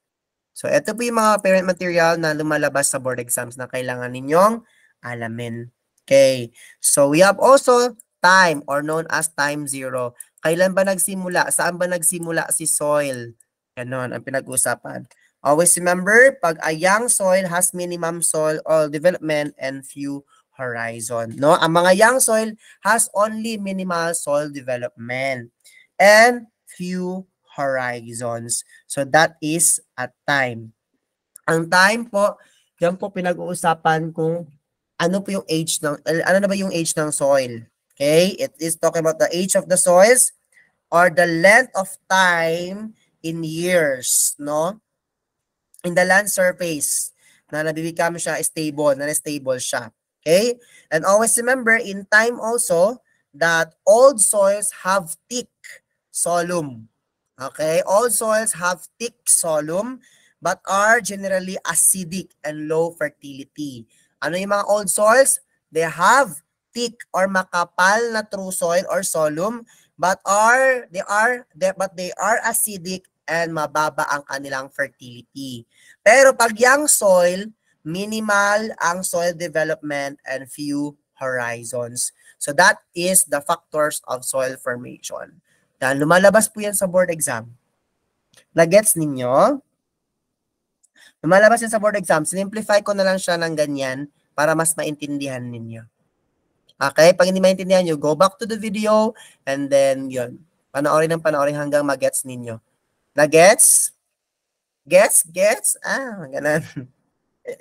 So, ito po yung mga parent material na lumalabas sa board exams na kailangan ninyong alamin. Okay. So, we have also time or known as time zero. Kailan ba nagsimula? Saan ba nagsimula si soil? Ganon ang pinag-uusapan. Always remember, pag a young soil has minimum soil oil development and few horizon. No? Ang mga young soil has only minimal soil development and few horizons. So that is at time. Ang time po, yan po pinag-uusapan kung ano po yung age ng, ano na ba yung age ng soil. Okay? It is talking about the age of the soils or the length of time in years, no? In the land surface na nabibigam siya stable, na stable siya. Okay? And always remember, in time also, that old soils have thick solum. Okay? Old soils have thick solum but are generally acidic and low fertility. Ano yung mga old soils? They have thick or makapal na true soil or solum but are they are they, but they are acidic and mababa ang kanilang fertility. Pero pag young soil, minimal ang soil development and few horizons. So that is the factors of soil formation. Dan lumalabas po yan sa board exam. Nagets ninyo? Lumalabas yan sa board exam. Simplify ko na lang siya ng ganyan para mas maintindihan ninyo. Okay? Pag hindi maintindihan nyo, go back to the video and then yun. Panoorin ng panoorin hanggang magets ninyo. Nagets? Gets? Gets? Ah, ganun.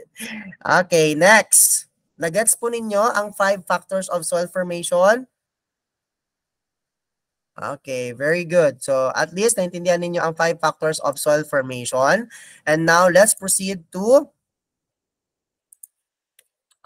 okay, next. Nagets po ninyo ang five factors of soil formation? Okay, very good. So at least naintindihan ninyo ang five factors of soil formation. And now let's proceed to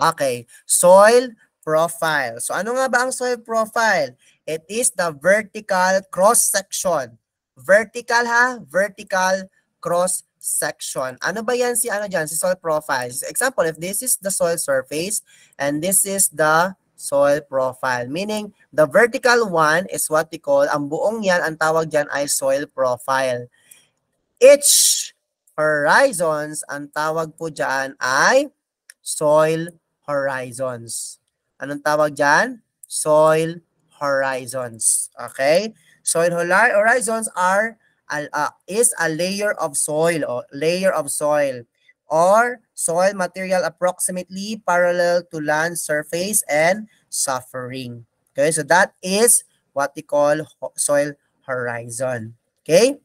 Okay, soil profile. So ano nga ba ang soil profile? It is the vertical cross section. Vertical ha, vertical cross section. Ano ba yan si ano dyan? Si soil profile. Example, if this is the soil surface and this is the soil profile. Meaning, the vertical one is what we call, ang buong yan, ang tawag dyan ay soil profile. Each horizons, ang tawag po dyan ay soil horizons. Anong tawag dyan? Soil horizons. Okay? Soil horizons are uh, is a layer of soil or layer of soil or soil material approximately parallel to land surface and suffering. Okay, so that is what we call soil horizon. Okay?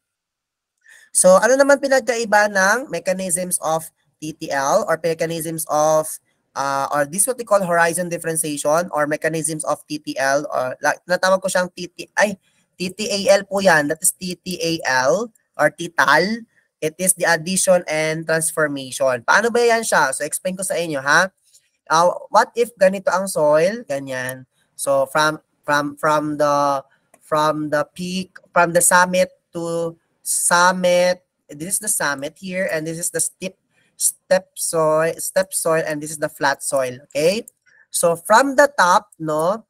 So ano naman pinagkaiba ng mechanisms of TTL or mechanisms of uh, or this what we call horizon differentiation or mechanisms of TTL or like, natawag ko siyang TT ay TTAL po yan. That is TTAL or TTAL. It is the addition and transformation. Paano ba yan siya? So, explain ko sa inyo, ha? Uh, what if ganito ang soil? Ganyan. So, from from from the from the peak, from the summit to summit, this is the summit here, and this is the steep step soil, step soil, and this is the flat soil, okay? So, from the top, no,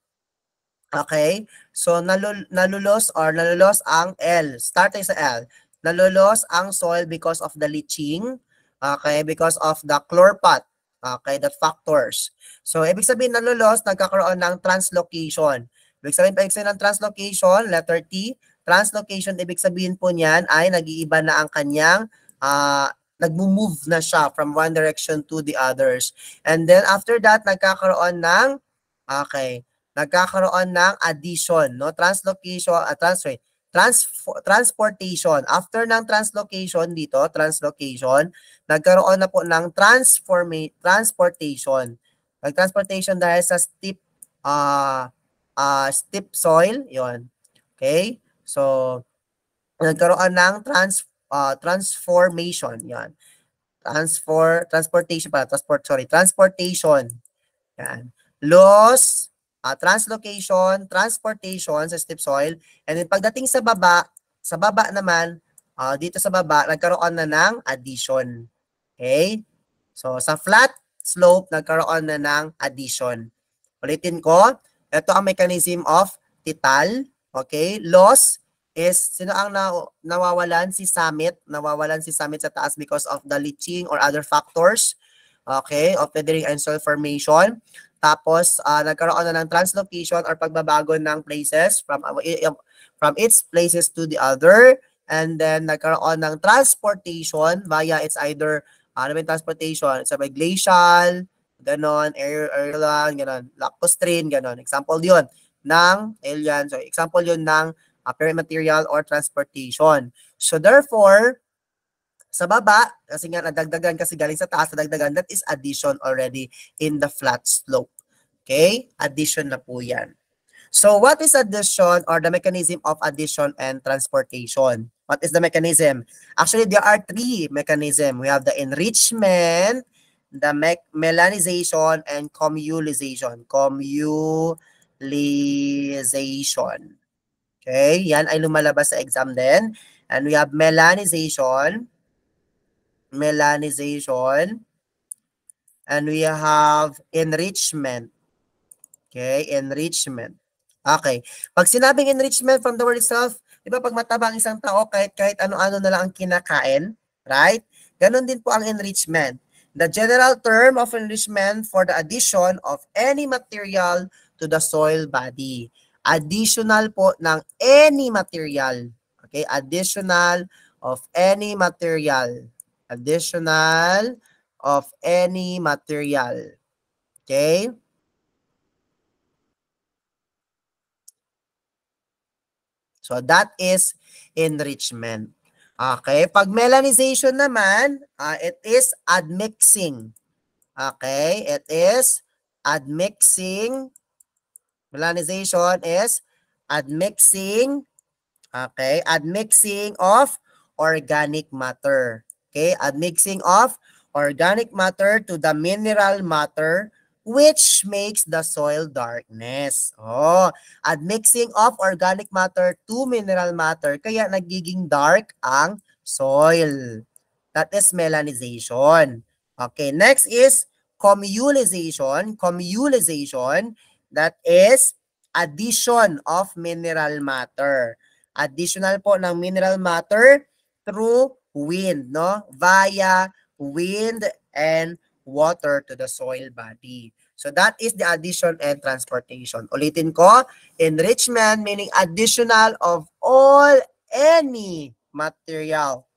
Okay? So, nalul nalulos or nalulos ang L. Start sa L. Nalulos ang soil because of the leaching. Okay? Because of the chlorpat. Okay? The factors. So, ibig sabihin nalulos, nagkakaroon ng translocation. Ibig sabihin, ibig sabihin ng translocation, letter T, translocation, ibig sabihin po niyan ay nag-iiba na ang kanyang uh, nagmo-move na siya from one direction to the others. And then after that, nagkakaroon ng, okay, nagkakaroon ng addition, no? Translocation, uh, transfer, trans, transportation. After ng translocation dito, translocation, nagkaroon na po ng transforma transportation. Nag-transportation dahil sa steep uh, uh, steep soil, yon. Okay? So, nagkaroon ng trans uh, transformation, yan. Transfer, transportation pa, transport, sorry, transportation. Yan. Loss, uh, translocation, transportation sa steep soil. And then pagdating sa baba, sa baba naman, uh, dito sa baba, nagkaroon na ng addition. Okay? So, sa flat slope, nagkaroon na ng addition. Ulitin ko, ito ang mechanism of tital. Okay? Loss, is sino ang na, nawawalan si summit, nawawalan si summit sa taas because of the leaching or other factors, okay, of weathering and soil formation. Tapos, uh, nagkaroon na ng translocation or pagbabago ng places from, uh, from its places to the other. And then, nagkaroon ng transportation via it's either, uh, ano uh, transportation? Sa may glacial, ganon, air, air lang, ganon, lacustrine, ganon. Example yun ng alien. So, example yun ng apparent material or transportation. So therefore, sa baba, kasi nga nadagdagan kasi galing sa taas, nadagdagan, that is addition already in the flat slope. Okay? Addition na po yan. So what is addition or the mechanism of addition and transportation? What is the mechanism? Actually, there are three mechanisms. We have the enrichment, the me melanization, and cumulization. Cumulization. Okay, yan ay lumalabas sa exam din. And we have melanization. Melanization. And we have enrichment. Okay, enrichment. Okay. Pag sinabing enrichment from the word itself, di ba pag mataba ang isang tao, kahit, kahit ano-ano na lang ang kinakain, right? Ganon din po ang enrichment. The general term of enrichment for the addition of any material to the soil body additional po ng any material. Okay, additional of any material. Additional of any material. Okay? So that is enrichment. Okay, pag melanization naman, uh, it is admixing. Okay, it is admixing Melanization is admixing, okay, admixing of organic matter. Okay, admixing of organic matter to the mineral matter which makes the soil darkness. Oh, admixing of organic matter to mineral matter kaya nagiging dark ang soil. That is melanization. Okay, next is cumulization. Cumulization That is addition of mineral matter. Additional po ng mineral matter through wind, no? Via wind and water to the soil body. So that is the addition and transportation. Ulitin ko, enrichment meaning additional of all any material.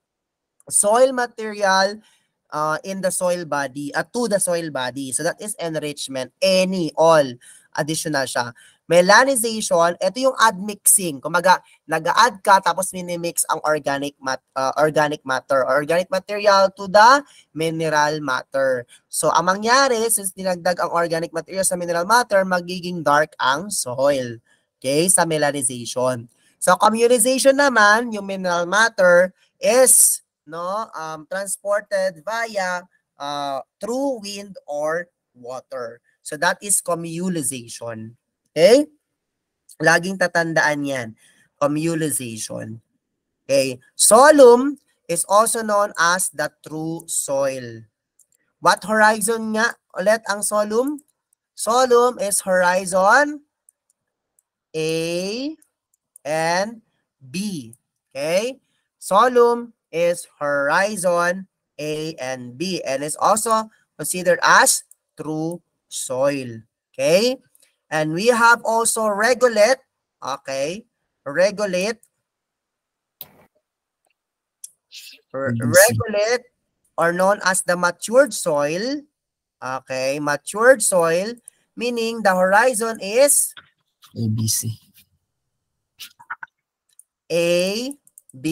Soil material uh, in the soil body, uh, to the soil body. So that is enrichment, any, all additional siya. Melanization, ito yung admixing. Kumaga, nag-add ka tapos minimix ang organic mat uh, organic matter or organic material to the mineral matter. So, ang mangyari, since dinagdag ang organic material sa mineral matter, magiging dark ang soil. Okay, sa melanization. So, communization naman, yung mineral matter is no um, transported via uh, through wind or water. So that is cumulization. Okay? Laging tatandaan yan. Cumulization. Okay? Solum is also known as the true soil. What horizon nga ulit ang solum? Solum is horizon A, and B. Okay? Solum is horizon A and B and is also considered as true soil. Okay? And we have also regolith. Okay? Regolith. R- ABC. Regolith are known as the matured soil. Okay? Matured soil meaning the horizon is ABC. A, B,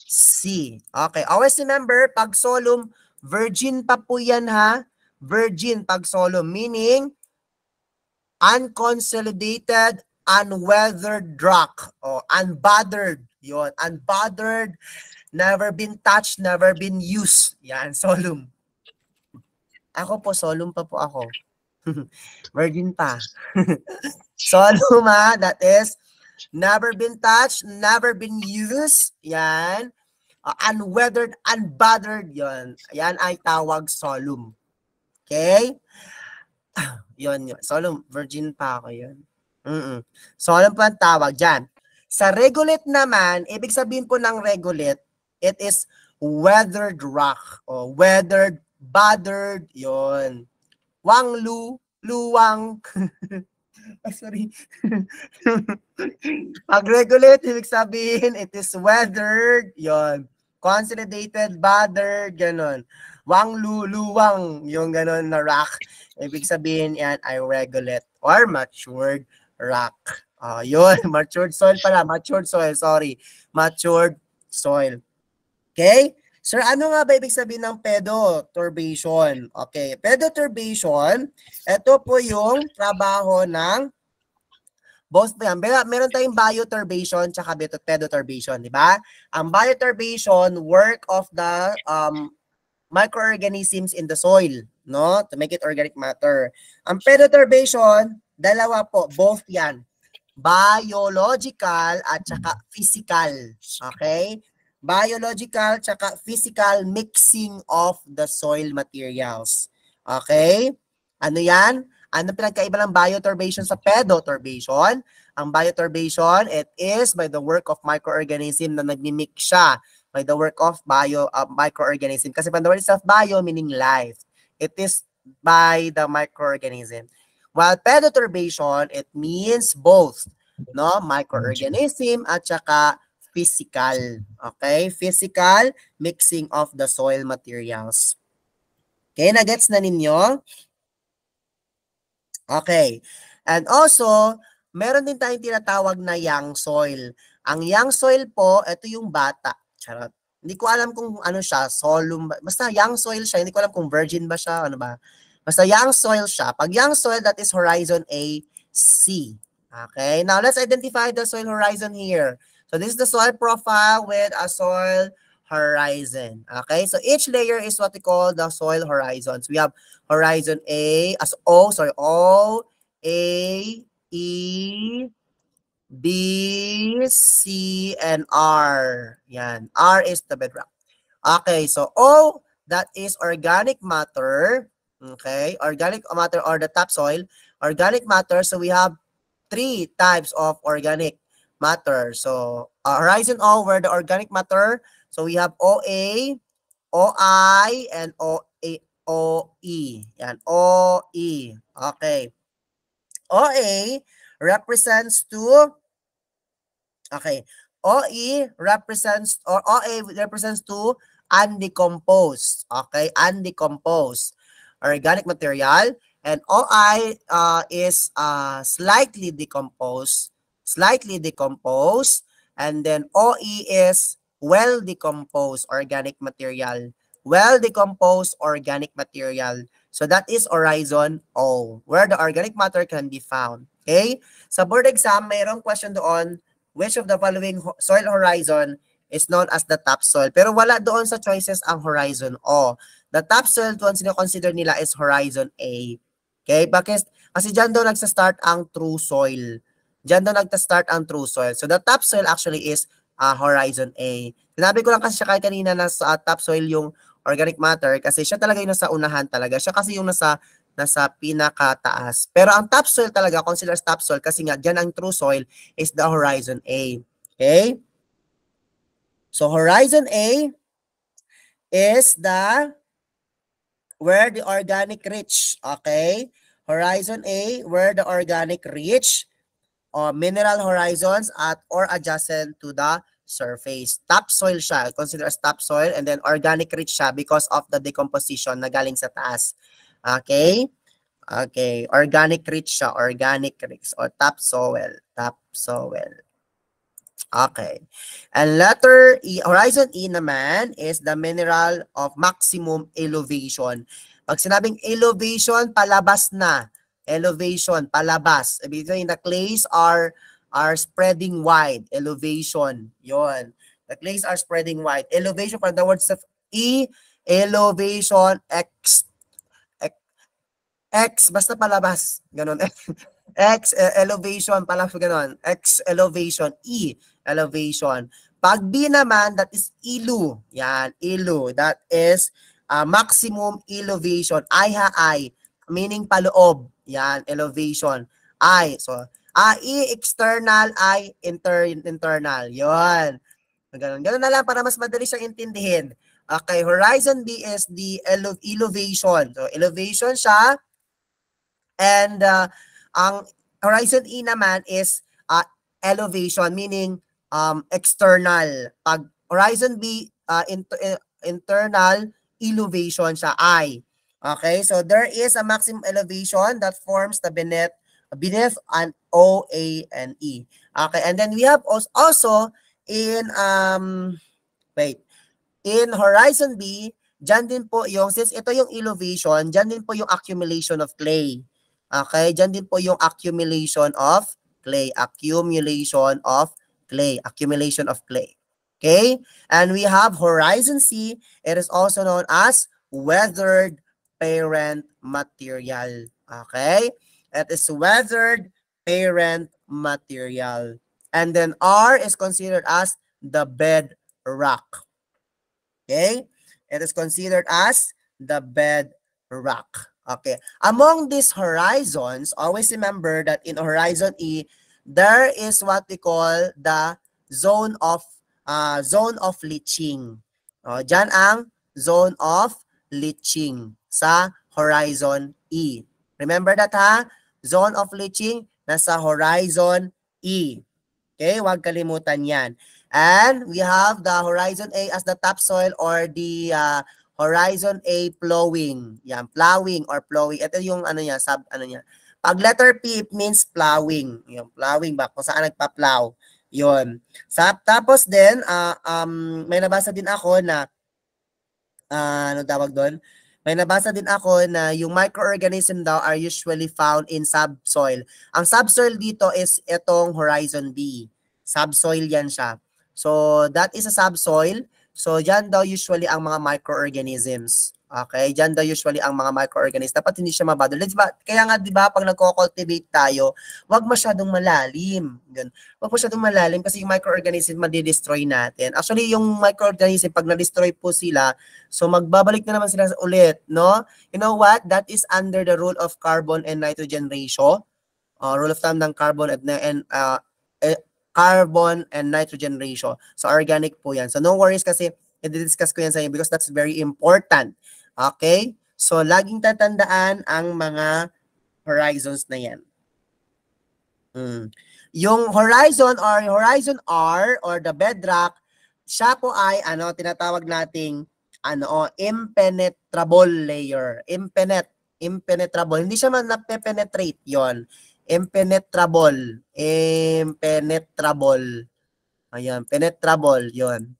C. Okay, always remember, pag solum, virgin pa po yan ha. Virgin pag solum, meaning unconsolidated, unweathered rock. O, unbothered. Yon, unbothered, never been touched, never been used. Yan, solum. Ako po, solum pa po ako. virgin pa. solum ha, that is never been touched, never been used. Yan. Uh, unweathered, unbothered. Yan. Yan ay tawag solum. Okay? Yon, yun. Solum, virgin pa ako yun. Mm Solum pa ang tawag dyan. Sa regolith naman, ibig sabihin po ng regolith, it is weathered rock o weathered, bothered, yon. Wanglu, luwang. Ay, sorry. Pag regulate, ibig sabihin, it is weathered, yon. Consolidated, bothered, ganon. Wang luluwang, yung ganon na rock. Ibig sabihin, yan ay regulate or matured rock. Ah, yun, matured soil pala, matured soil, sorry. Matured soil. Okay? Sir, ano nga ba ibig sabihin ng pedoturbation? Okay, pedoturbation, ito po yung trabaho ng both yan. Meron, tayong bioturbation tsaka beto- pedoturbation, di ba? Ang bioturbation, work of the um, microorganisms in the soil, no? To make it organic matter. Ang pedoturbation, dalawa po, both yan. Biological at saka physical. Okay? Biological tsaka physical mixing of the soil materials. Okay? Ano yan? Ano pinagkaiba ng bioturbation sa pedoturbation? Ang bioturbation, it is by the work of microorganism na nagmimix siya by the work of bio uh, microorganism. Kasi when the word itself bio meaning life. It is by the microorganism. While pedoturbation, it means both, no? Microorganism at saka physical. Okay? Physical mixing of the soil materials. Okay, na-gets na ninyo? Okay. And also, meron din tayong tinatawag na young soil. Ang young soil po, ito yung bata. Charot. Hindi ko alam kung ano siya, solum. ba- Basta young soil siya. Hindi ko alam kung virgin ba siya, ano ba. Basta young soil siya. Pag young soil, that is horizon A, C. Okay, now let's identify the soil horizon here. So this is the soil profile with a soil horizon. Okay, so each layer is what we call the soil horizons. We have horizon A as O, sorry, O, A, E, B, C, and R. Yan. R is the bedrock. Okay, so O, that is organic matter. Okay, organic matter or the topsoil. Organic matter, so we have three types of organic matter. So, uh, horizon O, where the organic matter, so we have OA, OI, and OA, OE. Yan, OE. Okay. OA represents to, okay, OE represents, or OA represents to undecomposed. Okay, undecomposed organic material. And OI uh, is uh, slightly decomposed, slightly decomposed. And then OE is well decomposed organic material. Well decomposed organic material. So that is horizon O, where the organic matter can be found. Okay? Sa board exam, mayroong question doon, which of the following soil horizon is known as the topsoil? Pero wala doon sa choices ang horizon O. The topsoil doon sino-consider nila is horizon A. Okay? Bakit? Kasi dyan daw nagsa-start ang true soil. Dyan daw nagsa-start ang true soil. So the topsoil actually is uh, horizon A. Sinabi ko lang kasi siya kahit kanina na sa topsoil yung organic matter kasi siya talaga yung nasa unahan talaga. Siya kasi yung nasa nasa pinakataas. Pero ang topsoil talaga, consider as topsoil kasi nga dyan ang true soil is the horizon A. Okay? So horizon A is the where the organic reach. Okay? Horizon A, where the organic reach or mineral horizons at or adjacent to the surface. Topsoil siya, consider as topsoil and then organic rich siya because of the decomposition na galing sa taas. Okay? Okay, organic rich siya, organic rich or topsoil, topsoil. Okay. And letter E, horizon E naman is the mineral of maximum elevation. Pag sinabing elevation, palabas na. Elevation, palabas. Ibig sabihin, the clays are are spreading wide. Elevation. Yon. The clays are spreading wide. Elevation, from the words of E, elevation, X, X, X basta palabas. Ganon. X, uh, elevation, palabas, ganon. X, elevation, E, elevation. Pag B naman, that is ilu. Yan, ilu. That is uh, maximum elevation. I ha I, meaning paloob. Yan, elevation. I. So, I, E, external, I, inter, internal. Yon. Ganun. Ganun na lang para mas madali siyang intindihin. Okay, horizon B is the ele- elevation. So, elevation siya. And uh, ang horizon E naman is uh, elevation, meaning um, external. Pag horizon B, uh, inter- uh, internal, elevation siya, I. Okay, so there is a maximum elevation that forms the beneath, beneath an O, A, and E. Okay, and then we have also in, um, wait, in horizon B, dyan din po yung, since ito yung elevation, dyan din po yung accumulation of clay. Okay, dyan din po yung accumulation of clay. Accumulation of clay. Accumulation of clay. Okay, and we have horizon C. It is also known as weathered parent material. Okay, it is weathered parent material. And then R is considered as the bed rock. Okay? It is considered as the bed rock. Okay. Among these horizons, always remember that in horizon E, there is what we call the zone of uh, zone of leaching. O, dyan ang zone of leaching sa horizon E. Remember that ha? Zone of leaching nasa horizon E. Okay, huwag kalimutan yan. And we have the horizon A as the topsoil or the uh, horizon A plowing. Yan, plowing or plowing. Ito yung ano niya, sub ano niya. Pag letter P, it means plowing. Yung plowing ba? Kung saan nagpa-plow. Yun. Sa, tapos din, uh, um, may nabasa din ako na, uh, ano tawag doon? May nabasa din ako na yung microorganism daw are usually found in subsoil. Ang subsoil dito is itong horizon B. Subsoil yan siya. So, that is a subsoil. So, dyan daw usually ang mga microorganisms. Okay? Dyan daw usually ang mga microorganisms. Dapat hindi siya mabadol. Diba? Kaya nga, di ba, pag nagko-cultivate tayo, wag masyadong malalim. Ganun. Wag masyadong malalim kasi yung microorganism madi-destroy natin. Actually, yung microorganism, pag na-destroy po sila, so magbabalik na naman sila ulit, no? You know what? That is under the rule of carbon and nitrogen ratio. Uh, rule of thumb ng carbon and, and uh, eh, carbon and nitrogen ratio. So organic po yan. So no worries kasi i-discuss ko yan sa inyo because that's very important. Okay? So laging tatandaan ang mga horizons na yan. Hmm. Yung horizon or horizon R or the bedrock, siya po ay ano tinatawag nating ano impenetrable layer. Impenet impenetrable. Hindi siya man nape-penetrate 'yon impenetrable. Impenetrable. Ayan, penetrable, yon.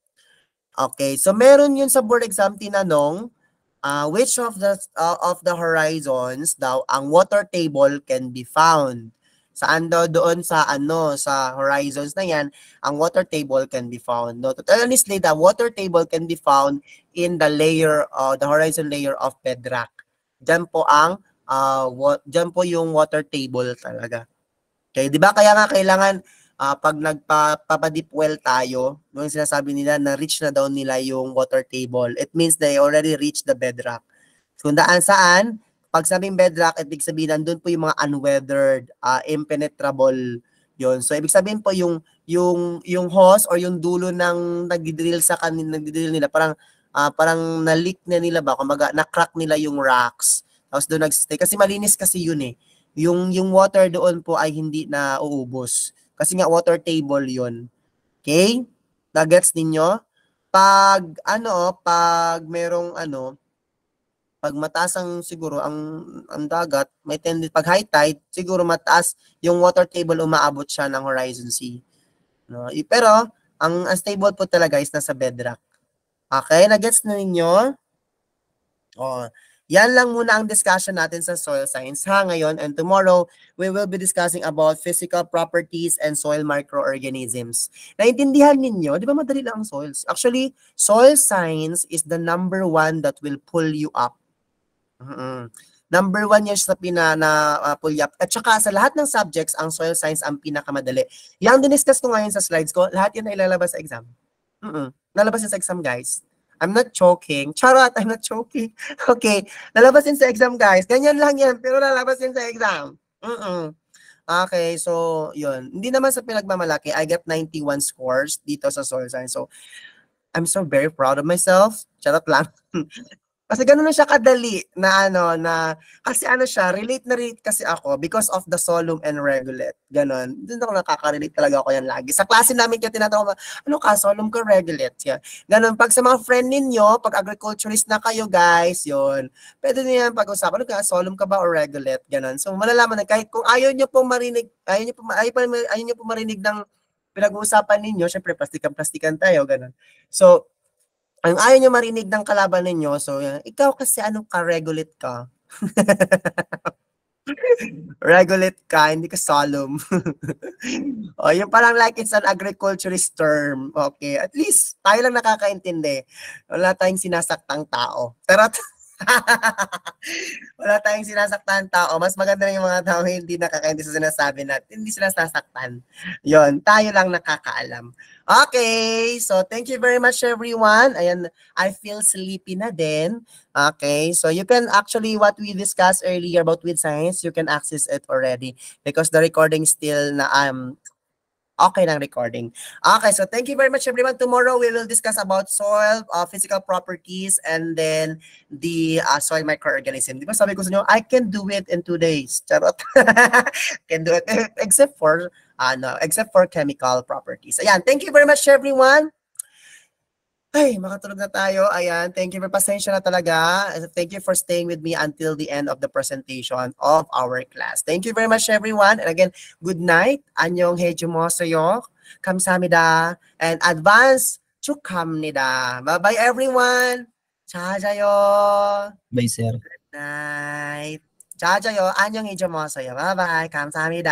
Okay, so meron yun sa board exam tinanong, uh, which of the uh, of the horizons daw ang water table can be found? Saan daw doon sa ano sa horizons na yan, ang water table can be found. No, honestly, the water table can be found in the layer, uh, the horizon layer of bedrock. Diyan po ang uh, wa- dyan po yung water table talaga. Okay, di ba kaya nga kailangan uh, pag nagpapadip well tayo, nung sinasabi nila na reach na daw nila yung water table, it means they already reached the bedrock. Kung daan saan, pag sabing bedrock, ibig sabihin nandun po yung mga unweathered, uh, impenetrable yon So ibig sabihin po yung yung yung hose or yung dulo ng nagdi-drill sa kanin nagdi-drill nila parang uh, parang na-leak na nila ba kumbaga na-crack nila yung rocks. Tapos doon nag-stay kasi malinis kasi yun eh. Yung yung water doon po ay hindi na uubos. Kasi nga water table yun. Okay? Nagets ninyo? Pag ano, pag merong ano, pag mataas ang siguro ang ang dagat, may tendency pag high tide, siguro mataas yung water table umaabot siya ng horizon sea. No? Pero ang unstable po talaga is nasa bedrock. Okay, na-gets na ninyo? Oh, yan lang muna ang discussion natin sa soil science ha ngayon and tomorrow we will be discussing about physical properties and soil microorganisms. Naintindihan ninyo, di ba madali lang ang soils? Actually, soil science is the number one that will pull you up Mm-mm. Number one yan sa pina na uh, pulyap. At saka sa lahat ng subjects, ang soil science ang pinakamadali. Yang diniscuss ko ngayon sa slides ko, lahat yan ay lalabas sa exam. Mm-mm. Lalabas sa exam, guys. I'm not choking. Charot, I'm not choking. Okay, lalabas yan sa exam, guys. Ganyan lang yan, pero lalabas yan sa exam. Mm-mm. Okay, so yun. Hindi naman sa pinagmamalaki, I got 91 scores dito sa soil science. So, I'm so very proud of myself. Charot lang. Kasi gano'n na siya kadali na ano, na, kasi ano siya, relate na relate kasi ako because of the solemn and regulate. Ganon. Doon ako nakaka-relate talaga ako yan lagi. Sa klase namin kaya tinatawag, ano ka, solemn ka, regulate. Yan. Ganon. Pag sa mga friend ninyo, pag agriculturist na kayo, guys, yon pwede niyo yan pag-usapan, ano ka, solemn ka ba or regulate? Ganon. So, malalaman na kahit kung ayaw niyo pong marinig, ayaw niyo pong, ayaw, ayaw niyo pong marinig ng pinag-uusapan ninyo, syempre, plastikan-plastikan tayo, ganon. So, ang ayaw nyo marinig ng kalaban ninyo, so ikaw kasi anong ka-regulate ka? regulate ka, hindi ka solemn. o, yung parang like it's an agriculturist term. Okay, at least tayo lang nakakaintindi. Wala tayong sinasaktang tao. Pero Wala tayong sinasaktan tao. Mas maganda na yung mga tao hindi nakakaintindi sa sinasabi natin. Hindi sila sasaktan. Yon, tayo lang nakakaalam. Okay, so thank you very much everyone. Ayan, I feel sleepy na din. Okay, so you can actually, what we discussed earlier about with science, you can access it already because the recording still na um okay ng recording. Okay, so thank you very much everyone. Tomorrow we will discuss about soil, uh, physical properties, and then the uh, soil microorganism. Di ba sabi ko sa inyo, I can do it in two days. Charot. can do it except for uh, no, except for chemical properties. Ayan, thank you very much everyone. Ay, makatulog na tayo. Ayan, thank you for pasensya na talaga. Thank you for staying with me until the end of the presentation of our class. Thank you very much, everyone. And again, good night. Anyong hejo mo sa'yo. Kamsamida. And advance chukamnida. Bye-bye, everyone. Chajayo. Bye, sir. Good night. 자자요. 안녕히 주무세요. 바이바이. 감사합니다.